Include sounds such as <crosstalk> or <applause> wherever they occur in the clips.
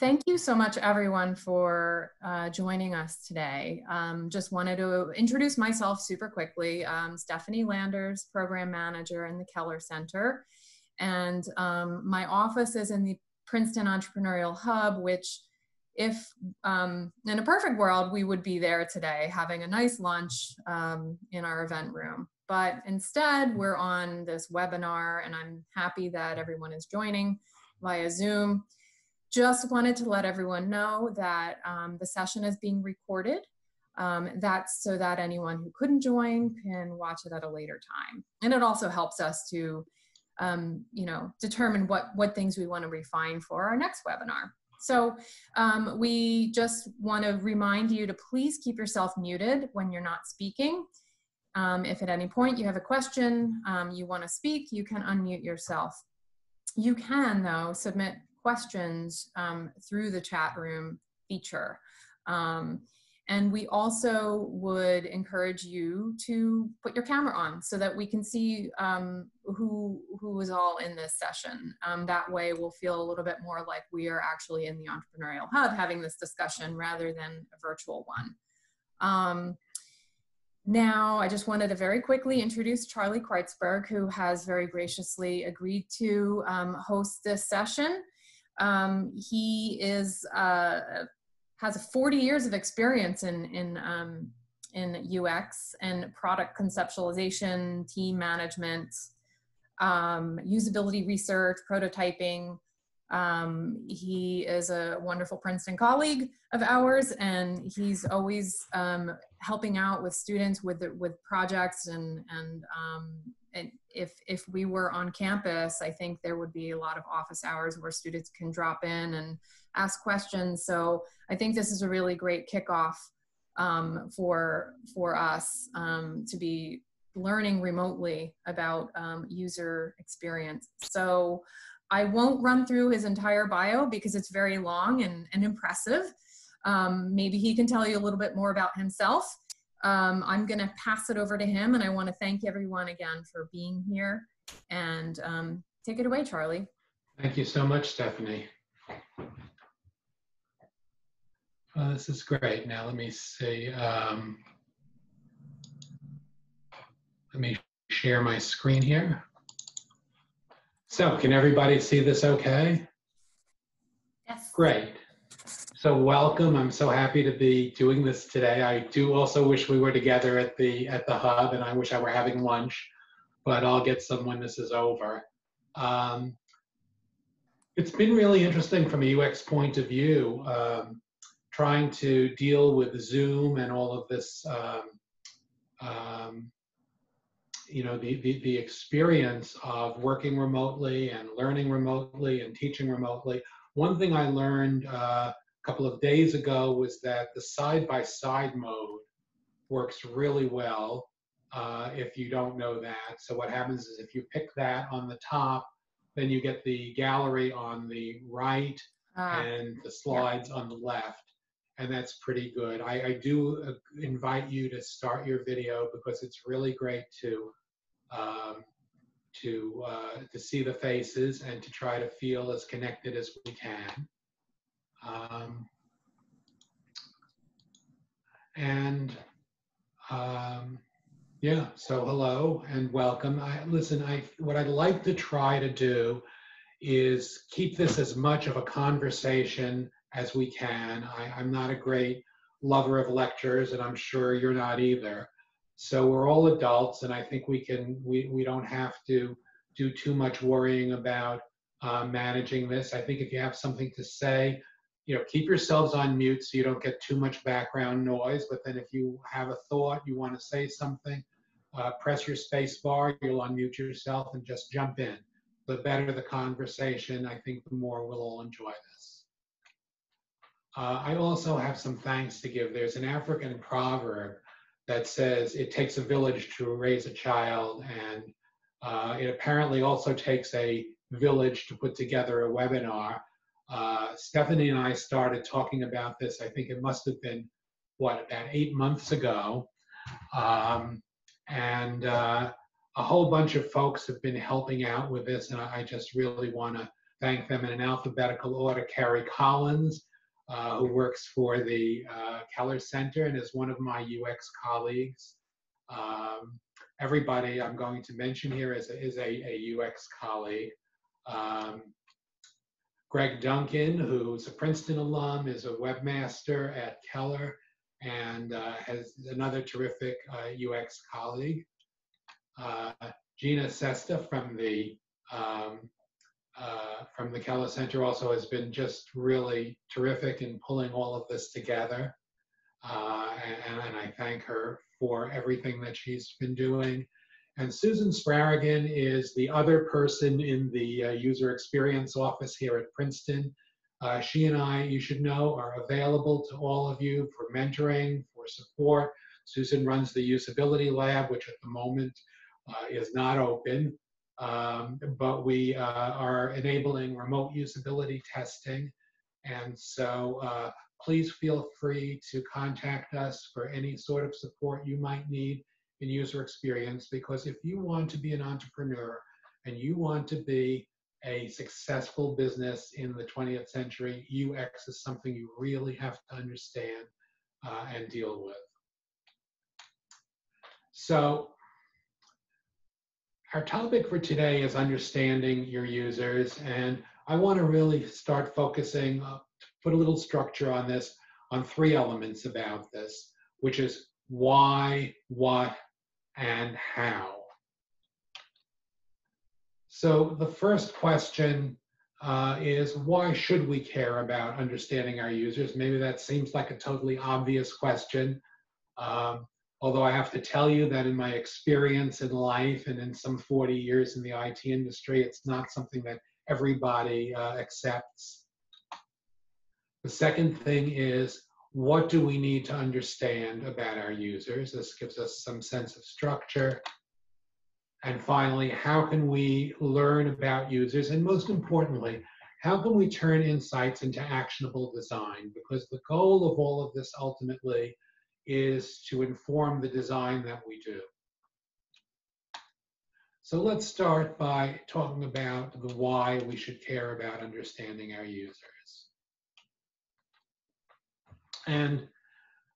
thank you so much, everyone, for uh, joining us today. Um, just wanted to introduce myself super quickly. Um, Stephanie Landers, Program Manager in the Keller Center. And um, my office is in the Princeton Entrepreneurial Hub, which if um, in a perfect world, we would be there today having a nice lunch um, in our event room. But instead, we're on this webinar, and I'm happy that everyone is joining via Zoom. Just wanted to let everyone know that um, the session is being recorded. Um, that's so that anyone who couldn't join can watch it at a later time. And it also helps us to, um, you know, determine what, what things we want to refine for our next webinar. So um, we just want to remind you to please keep yourself muted when you're not speaking. Um, if at any point you have a question, um, you want to speak, you can unmute yourself. You can, though, submit questions um, through the chat room feature. Um, and we also would encourage you to put your camera on so that we can see um, who, who is all in this session. Um, that way we'll feel a little bit more like we are actually in the Entrepreneurial Hub having this discussion rather than a virtual one. Um, now, I just wanted to very quickly introduce Charlie Kreitzberg, who has very graciously agreed to um, host this session. Um, he is uh, has 40 years of experience in in um, in UX and product conceptualization, team management, um, usability research, prototyping. Um, he is a wonderful Princeton colleague of ours, and he's always um, helping out with students with with projects and and um, and if if we were on campus, I think there would be a lot of office hours where students can drop in and ask questions. So I think this is a really great kickoff um, for for us um, to be learning remotely about um, user experience. So I won't run through his entire bio because it's very long and, and impressive. Um, maybe he can tell you a little bit more about himself. Um, I'm going to pass it over to him, and I want to thank everyone again for being here. And um, take it away, Charlie. Thank you so much, Stephanie. Uh, this is great. Now let me see. Um, let me share my screen here. So can everybody see this okay? Yes. Great. So welcome. I'm so happy to be doing this today. I do also wish we were together at the at the hub, and I wish I were having lunch, but I'll get some when this is over. Um, it's been really interesting from a UX point of view, um, trying to deal with Zoom and all of this, um, um you know, the, the, the experience of working remotely and learning remotely and teaching remotely. One thing I learned uh, couple of days ago was that the side-by-side mode works really well uh, if you don't know that. So what happens is if you pick that on the top, then you get the gallery on the right ah, and the slides yeah. on the left. And that's pretty good. I, I, do uh, invite you to start your video because it's really great to um, to uh, to see the faces and to try to feel as connected as we can. Um, and um, yeah, so hello and welcome. I, listen, I, what I'd like to try to do is keep this as much of a conversation as we can. I, I'm not a great lover of lectures, and I'm sure you're not either. So we're all adults, and I think we can we we don't have to do too much worrying about uh, managing this. I think if you have something to say, you know, keep yourselves on mute so you don't get too much background noise. But then if you have a thought, you want to say something, uh, press your space bar, you'll unmute yourself and just jump in. The better the conversation, I think the more we'll all enjoy this. Uh, I also have some thanks to give. There's an African proverb that says it takes a village to raise a child and uh, it apparently also takes a village to put together a webinar. Uh, Stephanie and I started talking about this, I think it must have been, what, about eight months ago. Um, and uh, a whole bunch of folks have been helping out with this, and I just really want to thank them in an alphabetical order. Carrie Collins, uh, who works for the uh, Keller Center and is one of my UX colleagues. Um, everybody I'm going to mention here is a, is a, a UX colleague. Um, Greg Duncan, who's a Princeton alum, is a webmaster at Keller and uh, has another terrific UX uh, colleague. Uh, Gina Sesta from the um, uh, from the Keller Center also has been just really terrific in pulling all of this together. Uh, and, and, I thank her for everything that she's been doing. And Susan Spraragen is the other person in the uh, user experience office here at Princeton. Uh, she and I, you should know, are available to all of you for mentoring, for support. Susan runs the usability lab, which at the moment uh, is not open, um, but we uh, are enabling remote usability testing. And so uh, please feel free to contact us for any sort of support you might need in user experience, because if you want to be an entrepreneur and you want to be a successful business in the 20th century, UX is something you really have to understand uh, and deal with. So our topic for today is understanding your users, and I want to really start focusing, uh, put a little structure on this, on three elements about this, which is why, what, and how. So the first question uh, is why should we care about understanding our users? Maybe that seems like a totally obvious question. Um, although I have to tell you that in my experience in life and in some 40 years in the IT industry, it's not something that everybody uh, accepts. The second thing is, what do we need to understand about our users? This gives us some sense of structure. And finally, how can we learn about users? And most importantly, how can we turn insights into actionable design? Because the goal of all of this ultimately is to inform the design that we do. So let's start by talking about the why we should care about understanding our users. And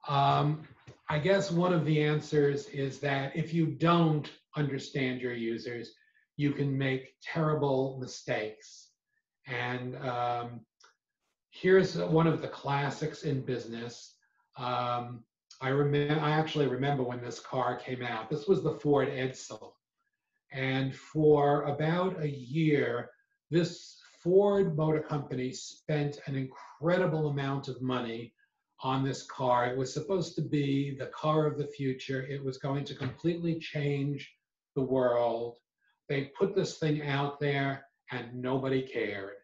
um, I guess one of the answers is that if you don't understand your users, you can make terrible mistakes. And um, here's one of the classics in business. Um, I remember, I actually remember when this car came out. This was the Ford Edsel. And for about a year, this Ford Motor Company spent an incredible amount of money on this car. It was supposed to be the car of the future. It was going to completely change the world. They put this thing out there and nobody cared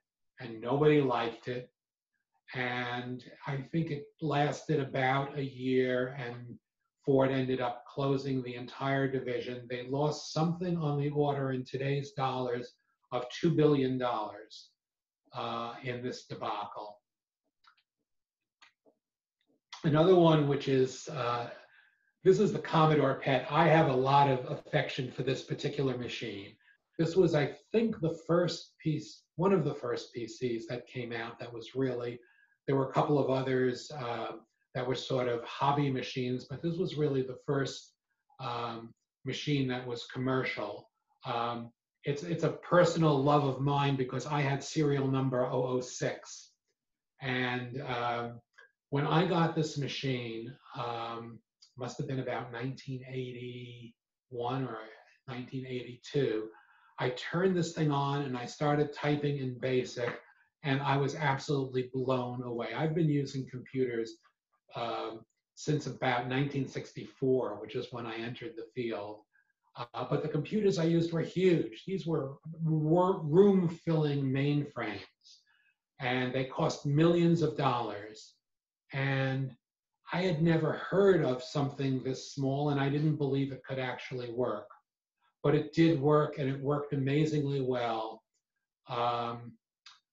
and nobody liked it. And I think it lasted about a year and Ford ended up closing the entire division. They lost something on the order in today's dollars of $2 billion uh, in this debacle. Another one, which is, uh, this is the Commodore PET. I have a lot of affection for this particular machine. This was, I think, the first piece, one of the first PCs that came out that was really, there were a couple of others uh, that were sort of hobby machines, but this was really the first um, machine that was commercial. Um, it's, it's a personal love of mine because I had serial number 006. And um, when I got this machine, um, must have been about 1981 or 1982, I turned this thing on and I started typing in BASIC, and I was absolutely blown away. I've been using computers um, since about 1964, which is when I entered the field. Uh, but the computers I used were huge. These were room filling mainframes, and they cost millions of dollars. And I had never heard of something this small, and I didn't believe it could actually work. But it did work, and it worked amazingly well. Um,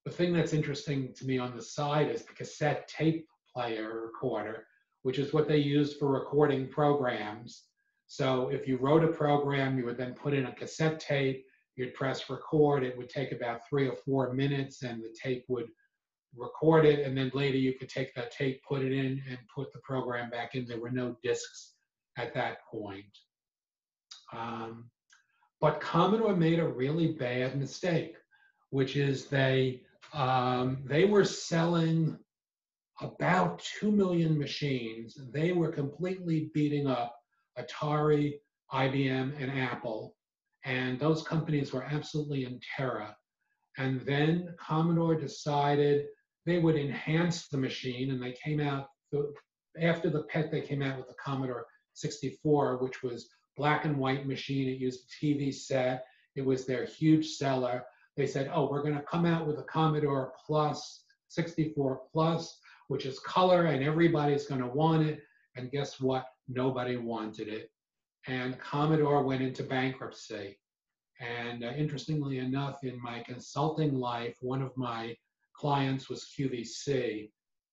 the thing that's interesting to me on the side is the cassette tape player recorder, which is what they use for recording programs. So if you wrote a program, you would then put in a cassette tape, you'd press record, it would take about three or four minutes and the tape would record it. And then later you could take that tape, put it in and put the program back in. There were no discs at that point. Um, but Commodore made a really bad mistake, which is they um, they were selling about 2 million machines. They were completely beating up Atari, IBM, and Apple. And those companies were absolutely in terror. And then Commodore decided they would enhance the machine, and they came out, after the PET, they came out with the Commodore 64, which was black and white machine. It used a TV set. It was their huge seller. They said, oh, we're going to come out with a Commodore Plus 64 Plus, which is color, and everybody's going to want it. And guess what? Nobody wanted it. And Commodore went into bankruptcy. And uh, interestingly enough, in my consulting life, one of my clients was QVC.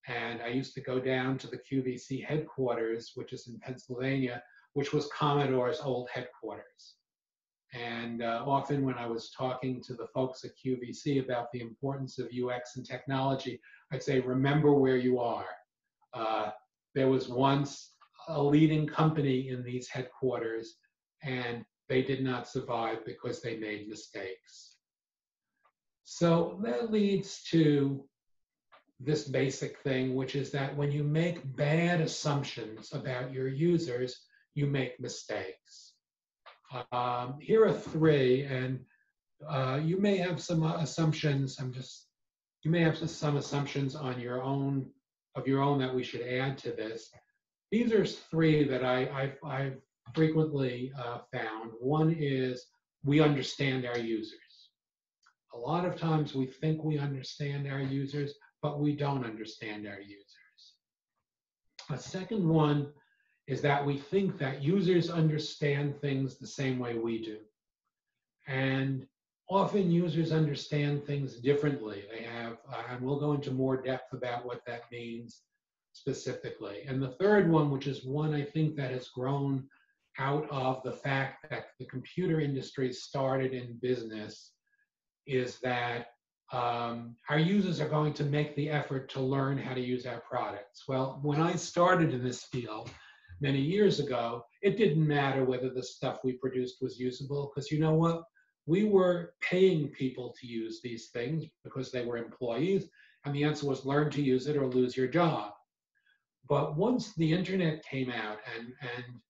And I used to go down to the QVC headquarters, which is in Pennsylvania, which was Commodore's old headquarters. And uh, often when I was talking to the folks at QVC about the importance of UX and technology, I'd say, remember where you are. Uh, there was once a leading company in these headquarters, and they did not survive because they made mistakes. So that leads to this basic thing, which is that when you make bad assumptions about your users, you make mistakes. Um, here are three, and uh, you may have some assumptions. I'm just, you may have some assumptions on your own, of your own that we should add to this. These are three that I, I've, I've frequently uh, found. One is we understand our users. A lot of times we think we understand our users, but we don't understand our users. A second one is that we think that users understand things the same way we do. And often users understand things differently. They have, uh, and we'll go into more depth about what that means specifically. And the third one, which is one I think that has grown out of the fact that the computer industry started in business, is that um, our users are going to make the effort to learn how to use our products. Well, when I started in this field, many years ago, it didn't matter whether the stuff we produced was usable because you know what? We were paying people to use these things because they were employees, and the answer was learn to use it or lose your job. But once the internet came out and, and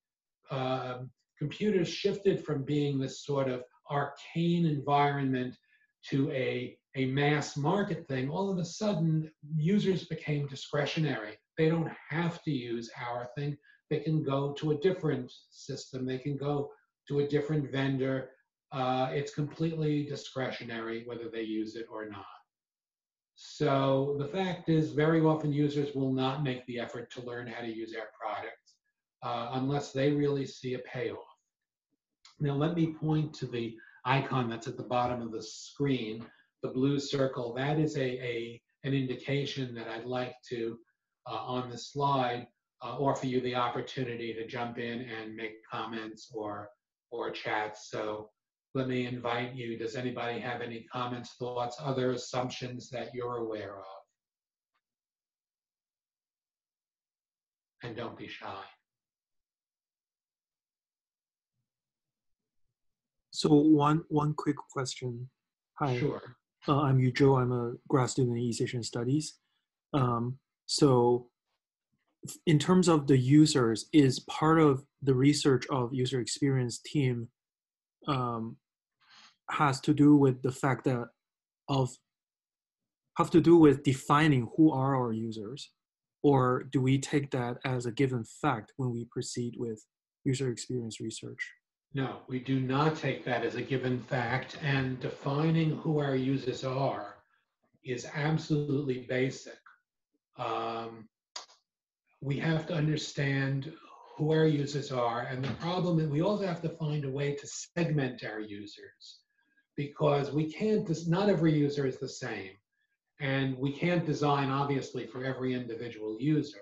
uh, computers shifted from being this sort of arcane environment to a, a mass market thing, all of a sudden users became discretionary. They don't have to use our thing they can go to a different system. They can go to a different vendor. Uh, it's completely discretionary whether they use it or not. So the fact is, very often users will not make the effort to learn how to use our products uh, unless they really see a payoff. Now, let me point to the icon that's at the bottom of the screen, the blue circle. That is a, a an indication that I'd like to, uh, on the slide, uh, offer you the opportunity to jump in and make comments or or chats. So let me invite you. Does anybody have any comments, thoughts, other assumptions that you're aware of? And don't be shy. So one one quick question. Hi. Sure. Uh, I'm Yu Zhou. I'm a grad student in East Asian Studies. Um, so in terms of the users is part of the research of user experience team um, has to do with the fact that of have to do with defining who are our users or do we take that as a given fact when we proceed with user experience research no we do not take that as a given fact and defining who our users are is absolutely basic um, we have to understand who our users are. And the problem is we also have to find a way to segment our users because we can't, not every user is the same. And we can't design, obviously, for every individual user.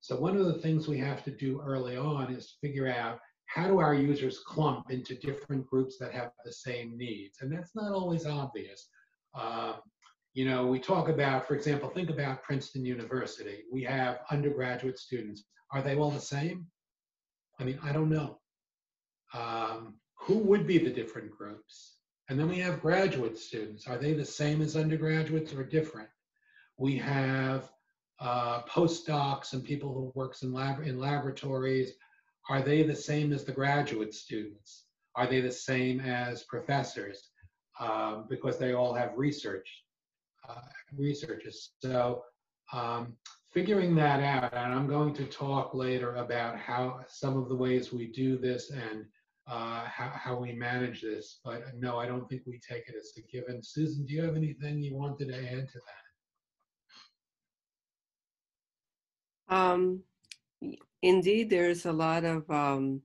So one of the things we have to do early on is figure out how do our users clump into different groups that have the same needs? And that's not always obvious. Um, you know, we talk about, for example, think about Princeton University. We have undergraduate students. Are they all the same? I mean, I don't know. Um, who would be the different groups? And then we have graduate students. Are they the same as undergraduates or different? We have uh, postdocs and people who works in lab in laboratories. Are they the same as the graduate students? Are they the same as professors? Um, because they all have research uh, researchers. So um, figuring that out, and I'm going to talk later about how some of the ways we do this and uh, how, how we manage this. But no, I don't think we take it as a given. Susan, do you have anything you wanted to add to that? Um, indeed, there's a lot of um,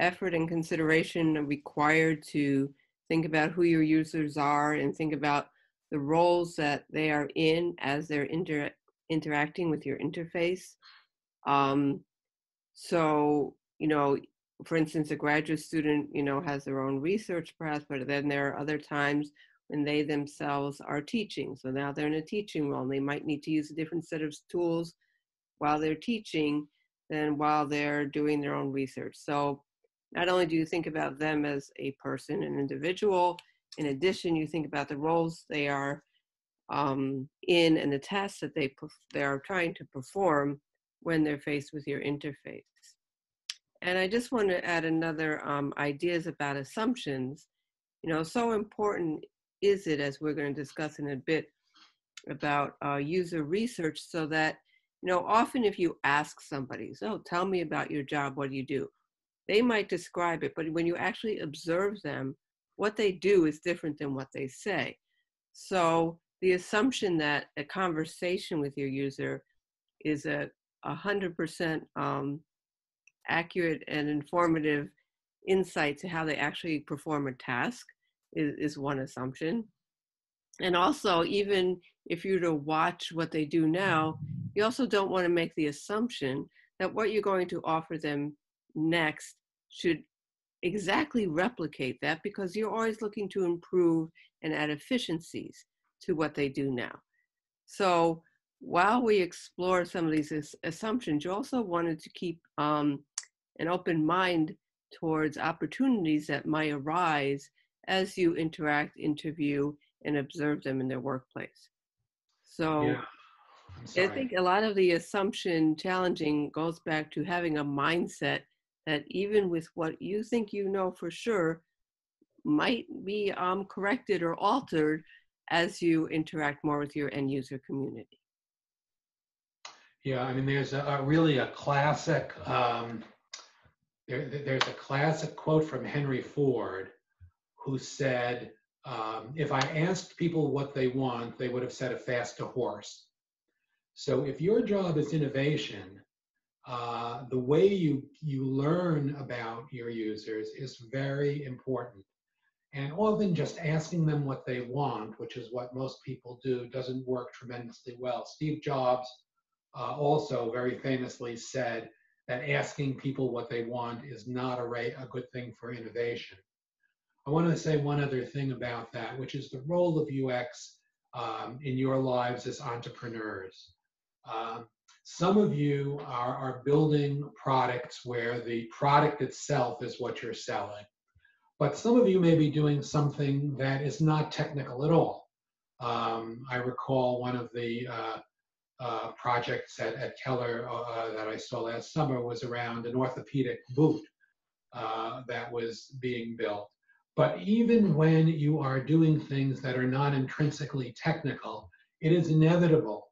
effort and consideration required to think about who your users are and think about the roles that they are in as they're inter- interacting with your interface. Um, so, you know, for instance, a graduate student, you know, has their own research path, but then there are other times when they themselves are teaching. So now they're in a teaching role and they might need to use a different set of tools while they're teaching than while they're doing their own research. So not only do you think about them as a person, an individual, in addition, you think about the roles they are um, in and the tasks that they, they are trying to perform when they're faced with your interface. And I just want to add another um, ideas about assumptions. You know, so important is it, as we're going to discuss in a bit, about uh, user research so that, you know, often if you ask somebody, so tell me about your job, what do you do? They might describe it, but when you actually observe them, what they do is different than what they say. So the assumption that a conversation with your user is a 100% um, accurate and informative insight to how they actually perform a task is, is one assumption. And also, even if you're to watch what they do now, you also don't want to make the assumption that what you're going to offer them next should exactly replicate that because you're always looking to improve and add efficiencies to what they do now. So while we explore some of these assumptions, you also wanted to keep um, an open mind towards opportunities that might arise as you interact, interview, and observe them in their workplace. So yeah. I think a lot of the assumption challenging goes back to having a mindset that even with what you think you know for sure might be um, corrected or altered as you interact more with your end user community. Yeah, I mean, there's a, a really a classic, um, there, there's a classic quote from Henry Ford who said, um, if I asked people what they want, they would have said a faster horse. So if your job is innovation, uh, the way you, you learn about your users is very important. And often just asking them what they want, which is what most people do, doesn't work tremendously well. Steve Jobs uh, also very famously said that asking people what they want is not a, a good thing for innovation. I want to say one other thing about that, which is the role of UX um, in your lives as entrepreneurs. Um, some of you are, are building products where the product itself is what you're selling. But some of you may be doing something that is not technical at all. Um, I recall one of the uh, uh, projects at, at Keller uh, that I saw last summer was around an orthopedic boot uh, that was being built. But even when you are doing things that are not intrinsically technical, it is inevitable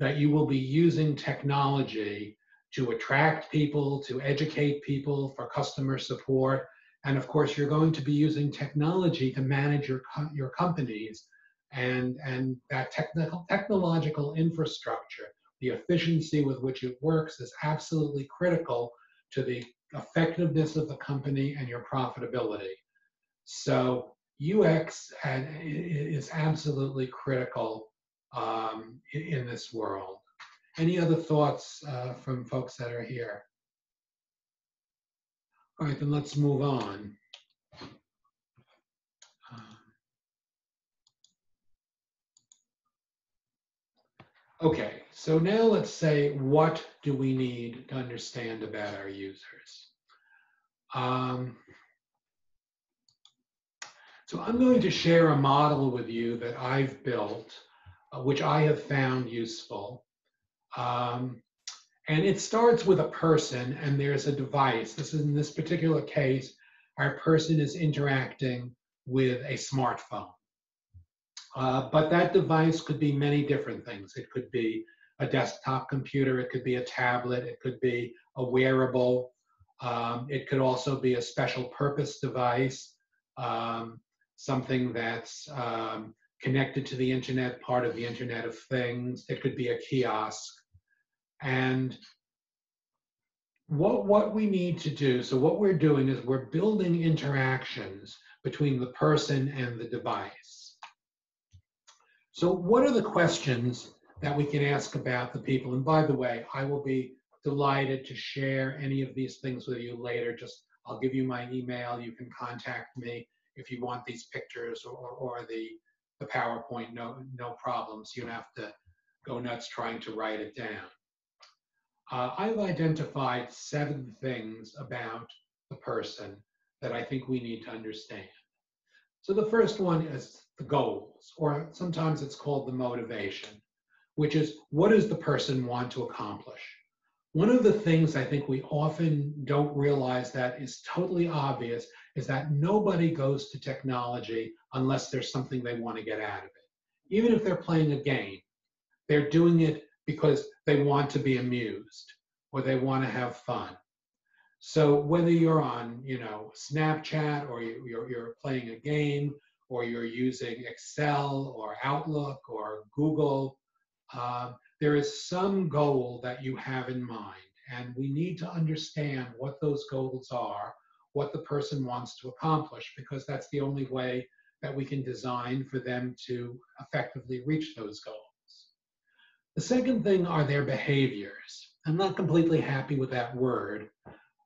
that you will be using technology to attract people, to educate people for customer support. And of course, you're going to be using technology to manage your, your companies and, and that technical, technological infrastructure, the efficiency with which it works is absolutely critical to the effectiveness of the company and your profitability. So UX uh, is absolutely critical um, in, in, this world. Any other thoughts uh, from folks that are here? All right, then let's move on. Um, Okay, so now let's say, what do we need to understand about our users? Um, so I'm going to share a model with you that I've built, which I have found useful. Um, and it starts with a person and there's a device. This is in this particular case, our person is interacting with a smartphone. Uh, but that device could be many different things. It could be a desktop computer, it could be a tablet, it could be a wearable, um, it could also be a special purpose device, um, something that's um, connected to the internet, part of the Internet of Things. It could be a kiosk. And what, what we need to do, so what we're doing is we're building interactions between the person and the device. So what are the questions that we can ask about the people? And by the way, I will be delighted to share any of these things with you later. Just I'll give you my email. You can contact me if you want these pictures or, or the, the PowerPoint, no, no problems. You have to go nuts trying to write it down. Uh, I've identified seven things about the person that I think we need to understand. So the first one is the goals, or sometimes it's called the motivation, which is what does the person want to accomplish? One of the things I think we often don't realize that is totally obvious is that nobody goes to technology unless there's something they want to get out of it. Even if they're playing a game, they're doing it because they want to be amused or they want to have fun. So whether you're on, you know, Snapchat or you're, you're playing a game or you're using Excel or Outlook or Google, uh, there is some goal that you have in mind. And we need to understand what those goals are, what the person wants to accomplish, because that's the only way that we can design for them to effectively reach those goals. The second thing are their behaviors. I'm not completely happy with that word,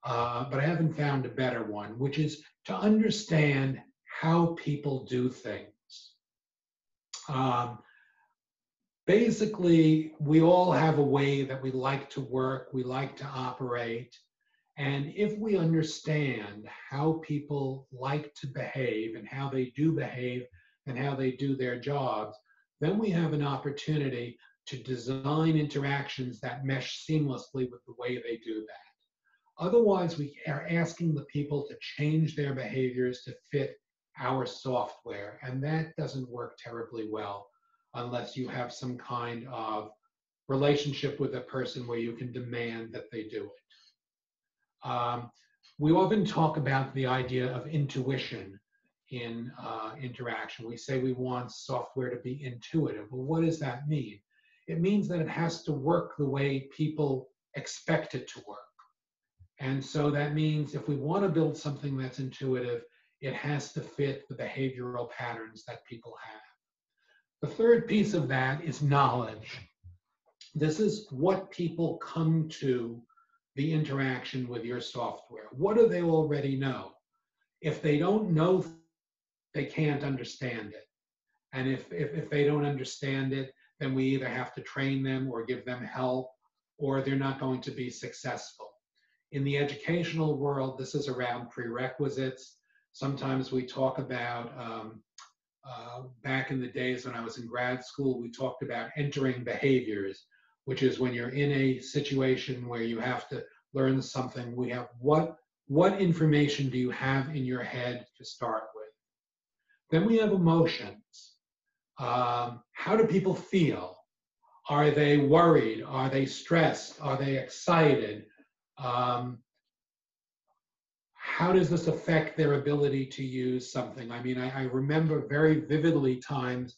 uh, but I haven't found a better one, which is to understand how people do things. Um, basically, we all have a way that we like to work, we like to operate. And if we understand how people like to behave and how they do behave and how they do their jobs, then we have an opportunity to design interactions that mesh seamlessly with the way they do that. Otherwise, we are asking the people to change their behaviors to fit our software, and that doesn't work terribly well unless you have some kind of relationship with a person where you can demand that they do it. Um, we often talk about the idea of intuition in uh, interaction. We say we want software to be intuitive. Well, what does that mean? It means that it has to work the way people expect it to work. And so that means if we want to build something that's intuitive, it has to fit the behavioral patterns that people have. The third piece of that is knowledge. This is what people come to the interaction with your software. What do they already know? If they don't know, they can't understand it. And if, if, if they don't understand it, then we either have to train them or give them help, or they're not going to be successful. In the educational world, this is around prerequisites. Sometimes we talk about um, uh, back in the days when I was in grad school, we talked about entering behaviors, which is when you're in a situation where you have to learn something. We have what what information do you have in your head to start with? Then we have emotions. Um, how do people feel? Are they worried? Are they stressed? Are they excited? Um, how does this affect their ability to use something? I mean, I, I, remember very vividly times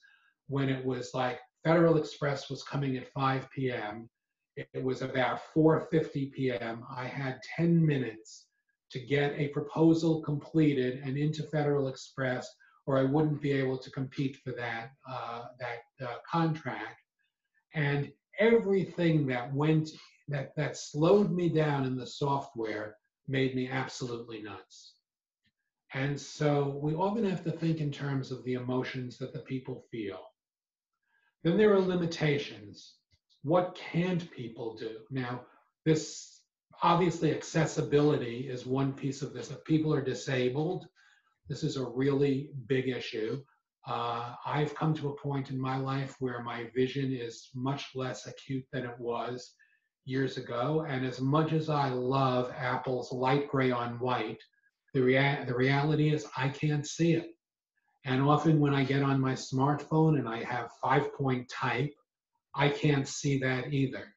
when it was like Federal Express was coming at 5 p.m. It, was about 4:50 p.m. I had 10 minutes to get a proposal completed and into Federal Express, or I wouldn't be able to compete for that uh, that uh, contract. And everything that went that that slowed me down in the software made me absolutely nuts. And so we often have to think in terms of the emotions that the people feel. Then there are limitations. What can't people do? Now, this obviously accessibility is one piece of this. If people are disabled, this is a really big issue. Uh, I've come to a point in my life where my vision is much less acute than it was years ago. And as much as I love Apple's light gray on white, the, rea- the reality is I can't see it. And often when I get on my smartphone and I have five point type, I can't see that either.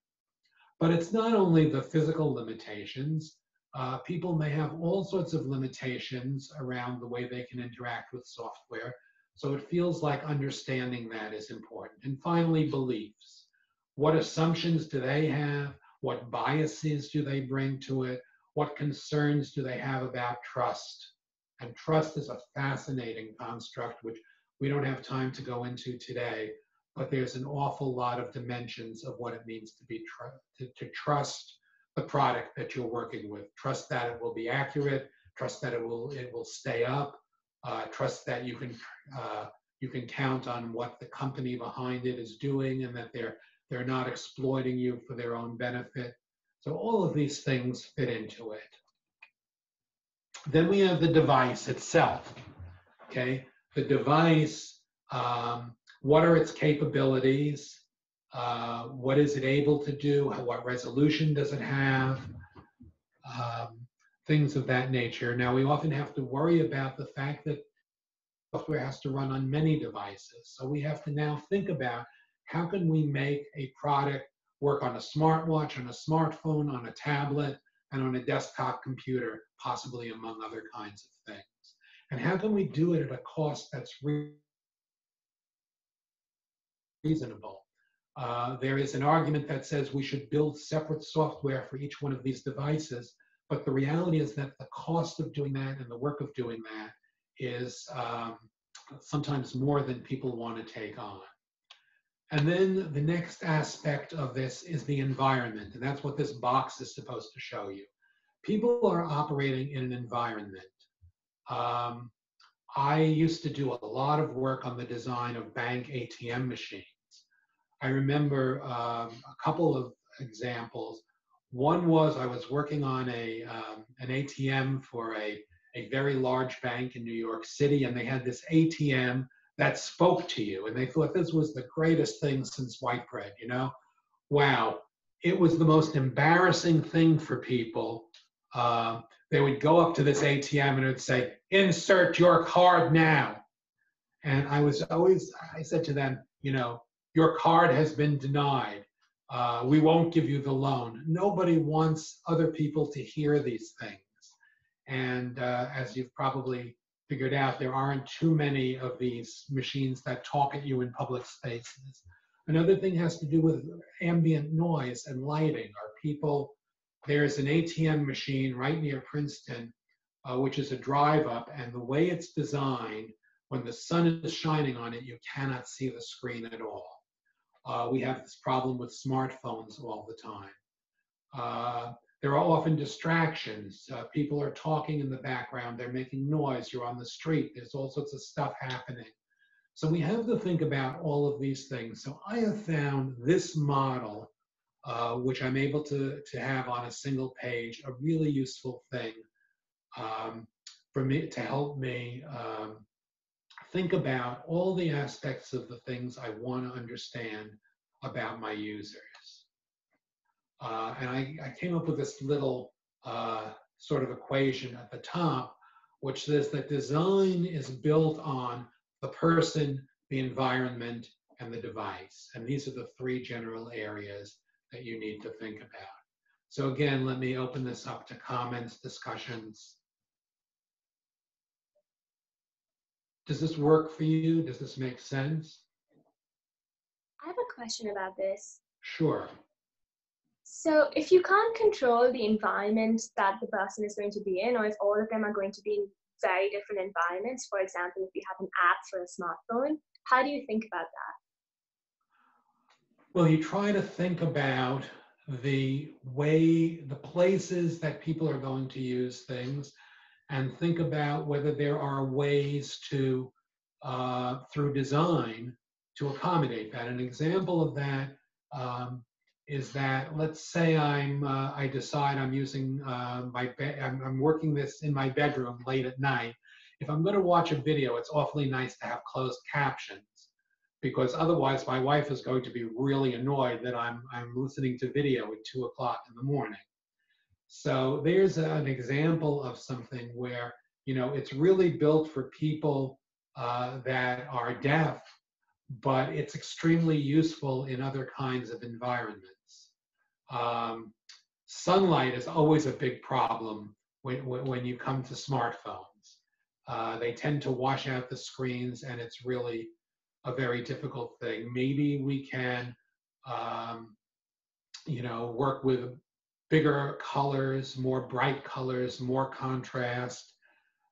But it's not only the physical limitations. Uh, people may have all sorts of limitations around the way they can interact with software. So it feels like understanding that is important. And finally, beliefs. What assumptions do they have? What biases do they bring to it? What concerns do they have about trust? And trust is a fascinating construct, which we don't have time to go into today, but there's an awful lot of dimensions of what it means to be tr- to, to trust the product that you're working with. Trust that it will be accurate. Trust that it will it will stay up uh, trust that you can uh, you can count on what the company behind it is doing and that they're they're not exploiting you for their own benefit. So all of these things fit into it. Then we have the device itself. Okay, the device. Um, what are its capabilities? Uh, what is it able to do? What resolution does it have? Um, things of that nature. Now, we often have to worry about the fact that software has to run on many devices. So we have to now think about how can we make a product work on a smartwatch, on a smartphone, on a tablet, and on a desktop computer, possibly among other kinds of things. And how can we do it at a cost that's reasonable? Uh, there is an argument that says we should build separate software for each one of these devices but the reality is that the cost of doing that and the work of doing that is um, sometimes more than people want to take on. And then the next aspect of this is the environment, and that's what this box is supposed to show you. People are operating in an environment. Um, I used to do a lot of work on the design of bank ATM machines. I remember um, a couple of examples. One was I was working on a um, an ATM for a a very large bank in New York City, and they had this ATM that spoke to you, and they thought this was the greatest thing since white bread. You know, wow! It was the most embarrassing thing for people. Uh, they would go up to this ATM and it would say, "Insert your card now," and I was always I said to them, you know, your card has been denied uh, we won't give you the loan. Nobody wants other people to hear these things. And uh, as you've probably figured out, there aren't too many of these machines that talk at you in public spaces. Another thing has to do with ambient noise and lighting. Are people, there's an ATM machine right near Princeton, uh, which is a drive up, and the way it's designed, when the sun is shining on it, you cannot see the screen at all. Uh, we have this problem with smartphones all the time. Uh, there are often distractions. Uh, people are talking in the background, they're making noise, you're on the street, there's all sorts of stuff happening. So we have to think about all of these things. So I have found this model, uh, which I'm able to, to have on a single page, a really useful thing um, for me to help me um, think about all the aspects of the things I want to understand about my users. Uh, and I, I, came up with this little uh, sort of equation at the top, which says that design is built on the person, the environment, and the device. And these are the three general areas that you need to think about. So again, let me open this up to comments, discussions, Does this work for you? Does this make sense? I have a question about this. Sure. So, if you can't control the environment that the person is going to be in, or if all of them are going to be in very different environments, for example, if you have an app for a smartphone, how do you think about that? Well, you try to think about the way, the places that people are going to use things, and think about whether there are ways to, uh, through design, to accommodate that. An example of that um, is that let's say I'm uh, I decide I'm using uh, my I'm, I'm working this in my bedroom late at night. If I'm going to watch a video, it's awfully nice to have closed captions because otherwise my wife is going to be really annoyed that I'm I'm listening to video at two o'clock in the morning. So there's an example of something where you know it's really built for people uh, that are deaf, but it's extremely useful in other kinds of environments. Um, sunlight is always a big problem when, when you come to smartphones. Uh, they tend to wash out the screens and it's really a very difficult thing. Maybe we can, um, you know, work with bigger colors, more bright colors, more contrast,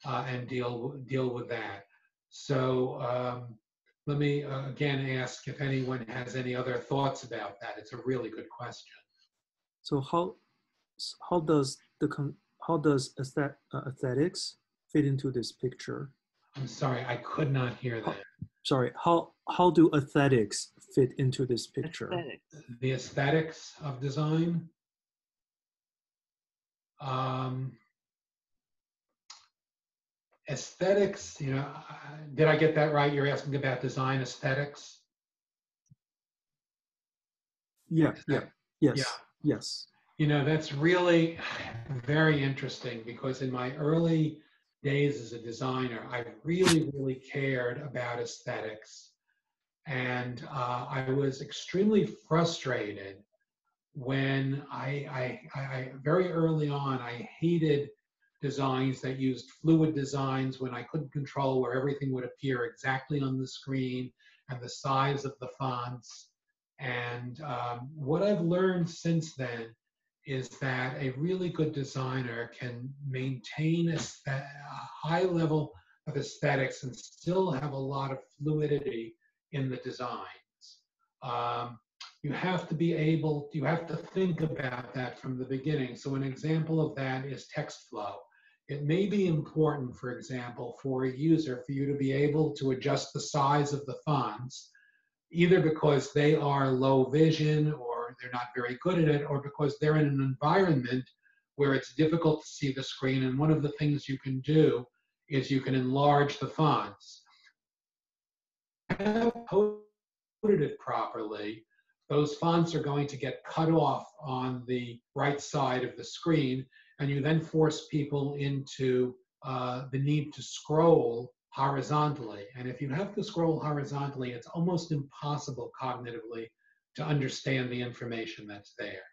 uh, and deal deal with that. So um, let me uh, again ask if anyone has any other thoughts about that. It's a really good question. So how how does the how does uh, aesthetics fit into this picture? I'm sorry, I could not hear that. Sorry, how how do aesthetics fit into this picture? Aesthetics. The aesthetics of design. Um, aesthetics, you know, did I get that right? You're asking about design aesthetics? Yeah, yeah, yes. Yeah. Yes. You know, that's really very interesting because in my early days as a designer, I really, really cared about aesthetics. And uh, I was extremely frustrated when I, I, I, very early on, I hated designs that used fluid designs when I couldn't control where everything would appear exactly on the screen and the size of the fonts. And um, what I've learned since then is that a really good designer can maintain a, a high level of aesthetics and still have a lot of fluidity in the designs. Um, you have to be able, you have to think about that from the beginning. So an example of that is text flow. It may be important, for example, for a user for you to be able to adjust the size of the fonts either because they are low vision or they're not very good at it, or because they're in an environment where it's difficult to see the screen. And one of the things you can do is you can enlarge the fonts. Coded it properly, those fonts are going to get cut off on the right side of the screen, and you then force people into uh, the need to scroll horizontally. And if you have to scroll horizontally, it's almost impossible cognitively to understand the information that's there.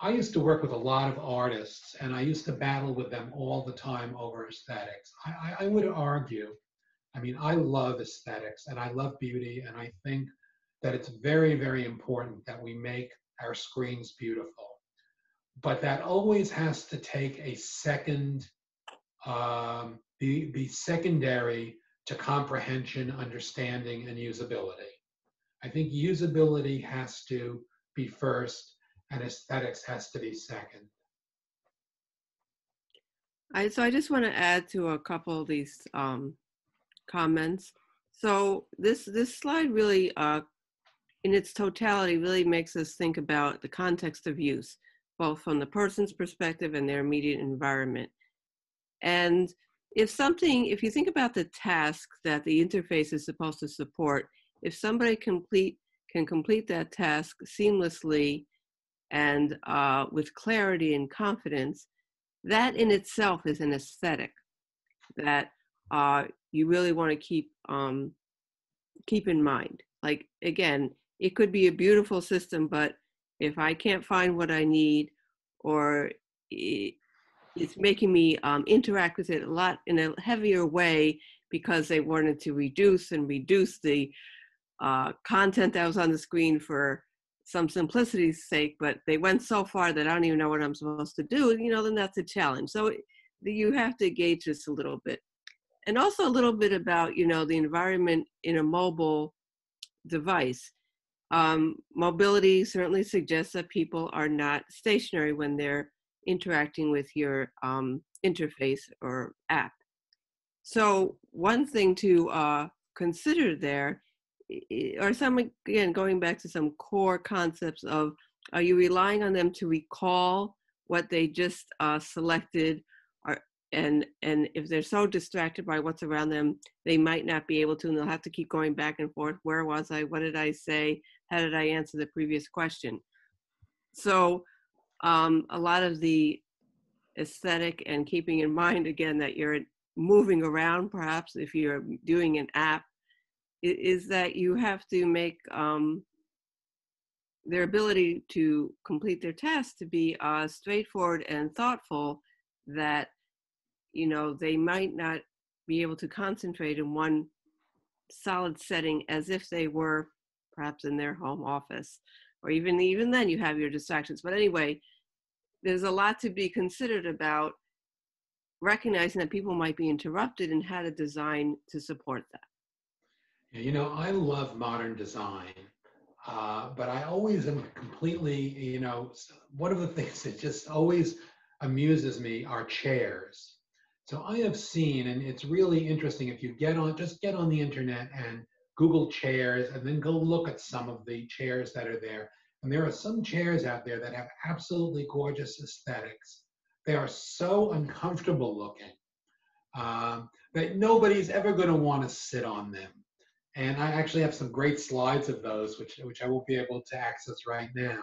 I used to work with a lot of artists and I used to battle with them all the time over aesthetics. I, I, would argue, I mean, I love aesthetics and I love beauty and I think that it's very, very important that we make our screens beautiful. But that always has to take a second um, be, be secondary to comprehension, understanding, and usability. I think usability has to be first and aesthetics has to be second. I, so I just want to add to a couple of these um, comments. So this this slide really, uh, in its totality, really makes us think about the context of use, both from the person's perspective and their immediate environment. And if something, if you think about the task that the interface is supposed to support, if somebody complete can complete that task seamlessly and uh, with clarity and confidence, that in itself is an aesthetic that uh, you really want to keep um, keep in mind. Like again, it could be a beautiful system, but if I can't find what I need, or it's making me um, interact with it a lot in a heavier way because they wanted to reduce and reduce the uh, content that was on the screen for some simplicity's sake, but they went so far that I don't even know what I'm supposed to do, you know, then that's a challenge. So you have to gauge this a little bit. And also a little bit about, you know, the environment in a mobile device. Um, mobility certainly suggests that people are not stationary when they're interacting with your um, interface or app. So one thing to uh, consider there are some, again, going back to some core concepts of, are you relying on them to recall what they just uh, selected? Or, and and if they're so distracted by what's around them they might not be able to and they'll have to keep going back and forth. Where was i? What did i say? How did i answer the previous question? So um, a lot of the aesthetic and keeping in mind again that you're moving around perhaps if you're doing an app is that you have to make um, their ability to complete their test to be uh, straightforward and thoughtful that you know they might not be able to concentrate in one solid setting as if they were perhaps in their home office or even even then you have your distractions but anyway there's a lot to be considered about recognizing that people might be interrupted and how to design to support that you know, I love modern design, uh, but I always am completely, you know, one of the <laughs> things that just always amuses me are chairs. So I have seen, and it's really interesting if you get on, just get on the internet and Google chairs and then go look at some of the chairs that are there. And there are some chairs out there that have absolutely gorgeous aesthetics. They are so uncomfortable looking um, that nobody's ever going to want to sit on them. And I actually have some great slides of those, which, which I won't be able to access right now.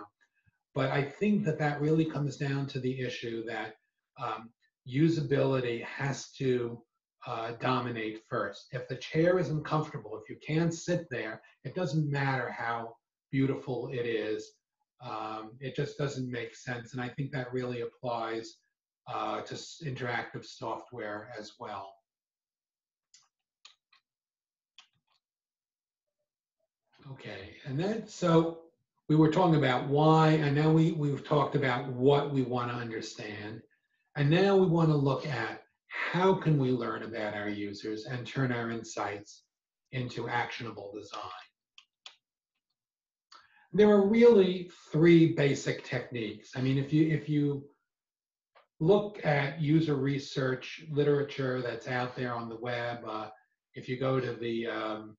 But I think that that really comes down to the issue that um, usability has to uh, dominate first. If the chair is uncomfortable, if you can't sit there, it doesn't matter how beautiful it is. Um, it just doesn't make sense. And I think that really applies uh, to interactive software as well. Okay, and then so we were talking about why, and now we, we've talked about what we want to understand. And now we want to look at how can we learn about our users and turn our insights into actionable design. There are really three basic techniques. I mean, if you if you look at user research literature that's out there on the web, uh, if you go to the um,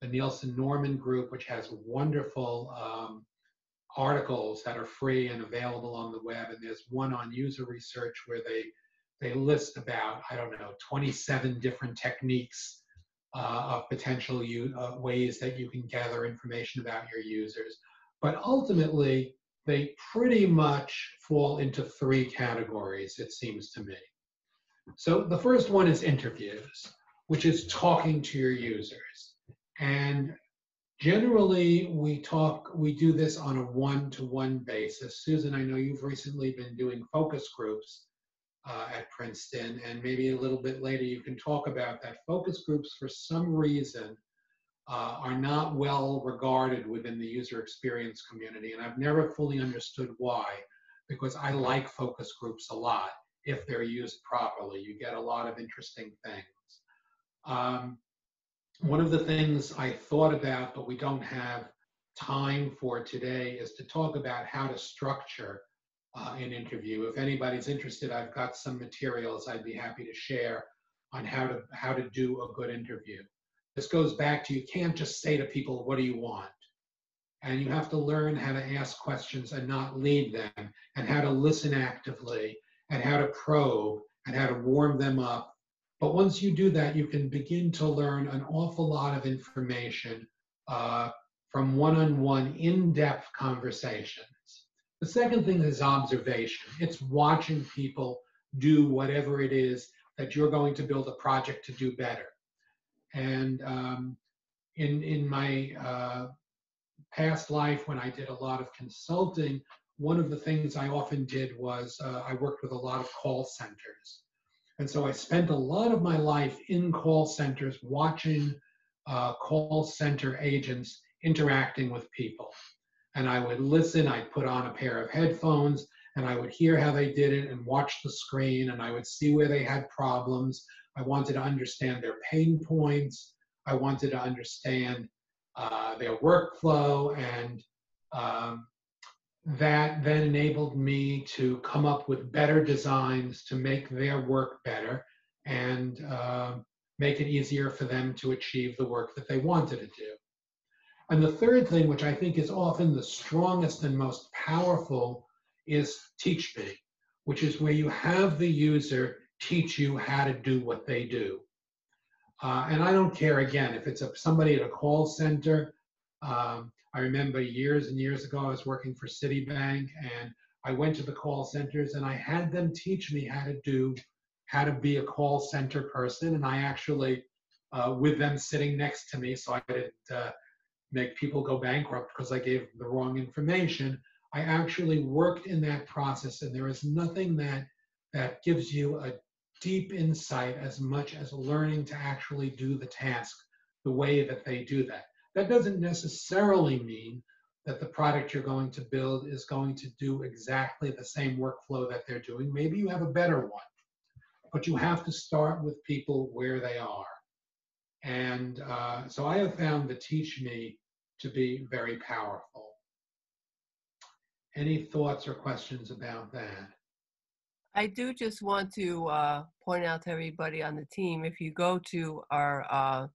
the Nielsen Norman Group, which has wonderful um, articles that are free and available on the web. And there's one on user research where they they list about I don't know 27 different techniques uh, of potential uh, ways that you can gather information about your users. But ultimately, they pretty much fall into three categories, it seems to me. So the first one is interviews, which is talking to your users. And generally, we talk, we do this on a one to one basis. Susan, I know you've recently been doing focus groups uh, at Princeton, and maybe a little bit later you can talk about that. Focus groups, for some reason, uh, are not well regarded within the user experience community, and I've never fully understood why, because I like focus groups a lot if they're used properly. You get a lot of interesting things. Um, one of the things I thought about, but we don't have time for today, is to talk about how to structure uh, an interview. If anybody's interested, I've got some materials I'd be happy to share on how to how to do a good interview. This goes back to you can't just say to people, "What do you want?" And you have to learn how to ask questions and not lead them, and how to listen actively, and how to probe, and how to warm them up, but once you do that, you can begin to learn an awful lot of information uh, from one-on-one in-depth conversations. The second thing is observation. It's watching people do whatever it is that you're going to build a project to do better. And um, in, in my uh, past life, when I did a lot of consulting, one of the things I often did was uh, I worked with a lot of call centers. And so I spent a lot of my life in call centers watching uh, call center agents interacting with people. And I would listen, I'd put on a pair of headphones, and I would hear how they did it and watch the screen, and I would see where they had problems. I wanted to understand their pain points. I wanted to understand uh, their workflow, and um, that then enabled me to come up with better designs to make their work better and uh, make it easier for them to achieve the work that they wanted to do. And the third thing, which I think is often the strongest and most powerful, is teach me, which is where you have the user teach you how to do what they do. Uh, and I don't care again if it's a, somebody at a call center. Um, I remember years and years ago, I was working for Citibank and I went to the call centers and I had them teach me how to do, how to be a call center person. And I actually, uh, with them sitting next to me, so I didn't uh, make people go bankrupt because I gave the wrong information. I actually worked in that process, and there is nothing that that gives you a deep insight as much as learning to actually do the task the way that they do that. That doesn't necessarily mean that the product you're going to build is going to do exactly the same workflow that they're doing. Maybe you have a better one, but you have to start with people where they are. And uh, so I have found the Teach Me to be very powerful. Any thoughts or questions about that? I do just want to uh, point out to everybody on the team if you go to our uh,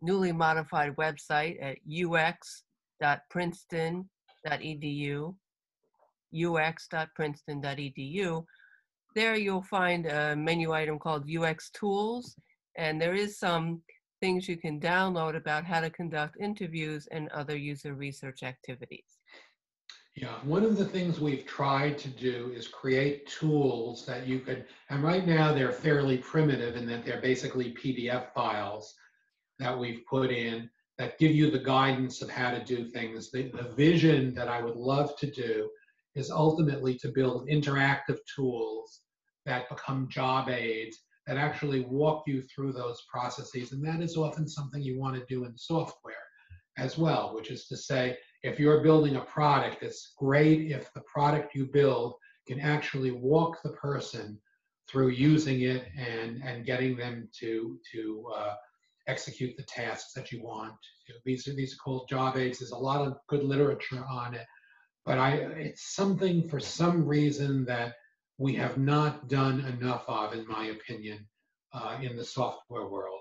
newly modified website at ux.princeton.edu, ux.princeton.edu, there you'll find a menu item called UX Tools, and there is some things you can download about how to conduct interviews and other user research activities. Yeah, one of the things we've tried to do is create tools that you could, and right now they're fairly primitive in that they're basically PDF files that we've put in that give you the guidance of how to do things. The, the vision that I would love to do is ultimately to build interactive tools that become job aids that actually walk you through those processes. And that is often something you want to do in software as well, which is to say, if you're building a product, it's great if the product you build can actually walk the person through using it and, and getting them to, to uh, execute the tasks that you want. These are, these are called job aids. There's a lot of good literature on it, but I, it's something for some reason that we have not done enough of, in my opinion, uh, in the software world.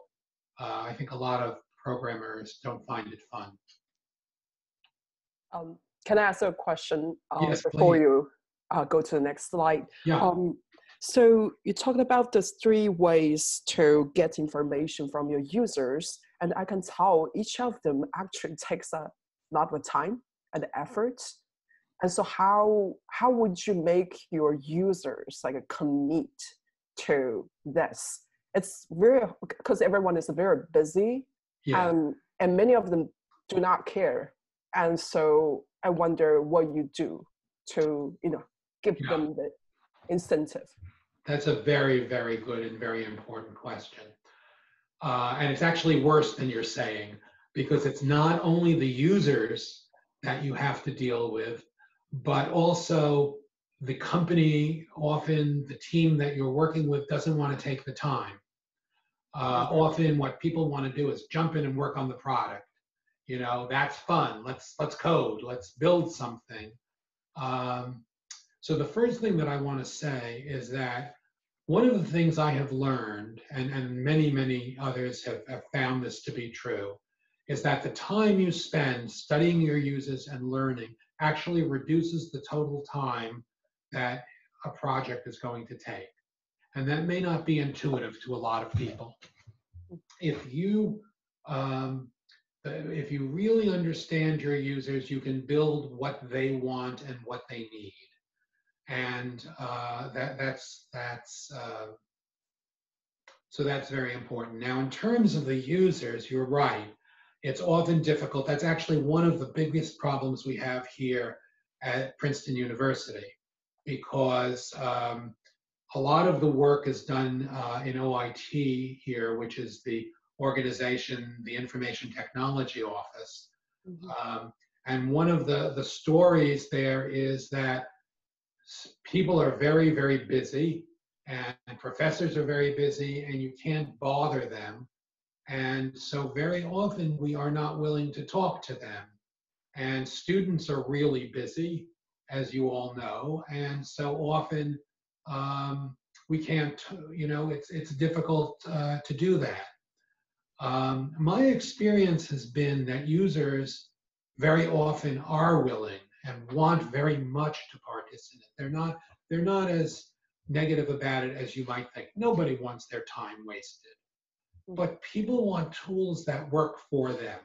Uh, I think a lot of programmers don't find it fun. Um, can I ask a question uh, yes, before please. you uh, go to the next slide? Yeah. Um, so you talked about the three ways to get information from your users, and I can tell each of them actually takes a lot of time and effort and so how how would you make your users like commit to this it's very because everyone is very busy yeah. um, and many of them do not care and so i wonder what you do to you know give yeah. them the incentive that's a very very good and very important question uh, and it's actually worse than you're saying because it's not only the users that you have to deal with but also the company, often the team that you're working with doesn't want to take the time. Uh, often what people want to do is jump in and work on the product. You know, that's fun. Let's let's code. Let's build something. Um, so the first thing that I want to say is that one of the things I have learned, and, and many, many others have, have found this to be true, is that the time you spend studying your users and learning actually reduces the total time that a project is going to take. And that may not be intuitive to a lot of people. If you um, if you really understand your users, you can build what they want and what they need, and uh, that that's that's uh, so that's very important. Now, in terms of the users, you're right it's often difficult. That's actually one of the biggest problems we have here at Princeton University because um, a lot of the work is done uh, in OIT here, which is the organization, the Information Technology Office. Mm-hmm. Um, and one of the, the stories there is that people are very, very busy and professors are very busy and you can't bother them And so very often we are not willing to talk to them. And students are really busy, as you all know. And so often um, we can't, you know, it's, it's difficult uh, to do that. Um, my experience has been that users very often are willing and want very much to participate. They're not, they're not as negative about it as you might think. Nobody wants their time wasted. But people want tools that work for them.